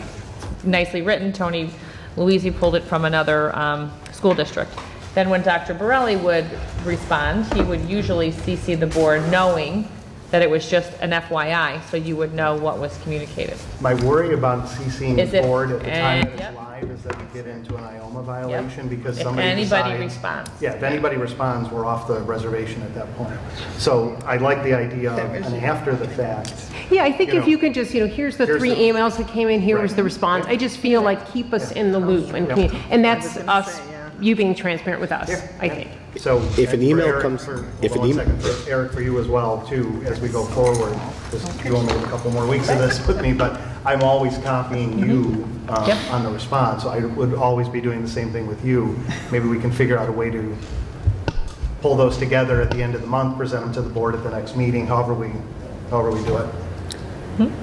nicely written. Tony Luizzi pulled it from another um, school district. Then when Dr. Borelli would respond, he would usually CC the board knowing that it was just an FYI, so you would know what was communicated. My worry about CCing Is the if- board at the time that eh, it's live is that we get into an IOMA violation because If somebody anybody decides- responds. Yeah, if anybody responds, we're off the reservation at that point. So I like the idea of an after the fact. Yeah, I think you if know, you can just, you know, here's the here's three the- emails that came in, here was Right. the response. I just feel like keep us in the loop, and, Yep. and that's us, you being transparent with us, I think. So. If an and for email Eric- comes- for- if hold an on one em- second, for Eric, for you as well, too, as we go forward, because you only have a couple more weeks of this with me, but I'm always copying you um, Yep. on the response, so I would always be doing the same thing with you. Maybe we can figure out a way to pull those together at the end of the month, present them to the board at the next meeting, however we, however we do it.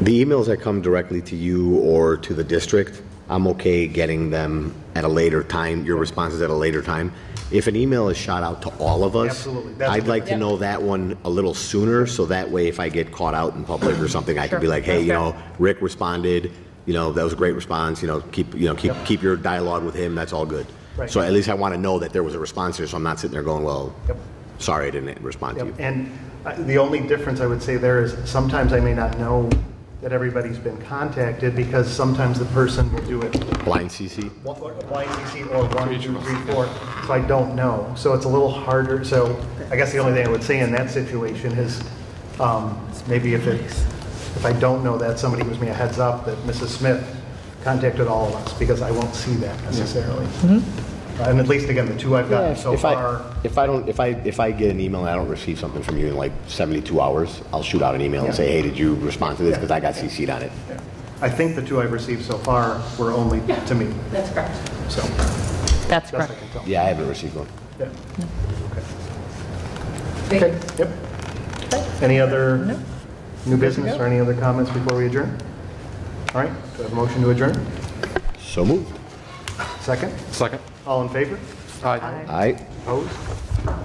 The emails that come directly to you or to the district, I'm okay getting them at a later time, your responses at a later time. If an email is shot out to all of us, Absolutely. That's I'd like to know that one a little sooner, so that way if I get caught out in public or something, I can be Sure. like, hey, you know, Rick responded, you know, that was a great response, you know, keep, you know, keep, keep your dialogue with him, that's all good. Right. So at least I want to know that there was a response here, so I'm not sitting there going, well, Yep. sorry I didn't respond to Yep, you. and uh, the only difference I would say there is sometimes I may not know that everybody's been contacted, because sometimes the person will do it Blind CC? one- blind CC or one, two, three, four, so I don't know. So it's a little harder, so I guess the only thing I would say in that situation is, um, maybe if it's, if I don't know that, somebody gives me a heads up that Mrs. Smith contacted all of us, because I won't see that necessarily. And at least, again, the two I've gotten so If I, far, if I don't, if I, if I get an email and I don't receive something from you in like 72 hours, I'll shoot out an email and say, hey, did you respond to this? Because I got CC'd on it. I think the two I've received so far were only to me, That's correct. so, That's best I correct. can tell. Yeah, I haven't received one. Yeah. Okay. Okay, yep. Any other new business or any other comments before we adjourn? All right, do I have a motion to adjourn? So moved. Second? Second. All in favor? Aye. Aye. Opposed?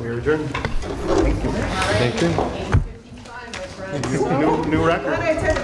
We are adjourned. Thank you. Thank you. New, new record.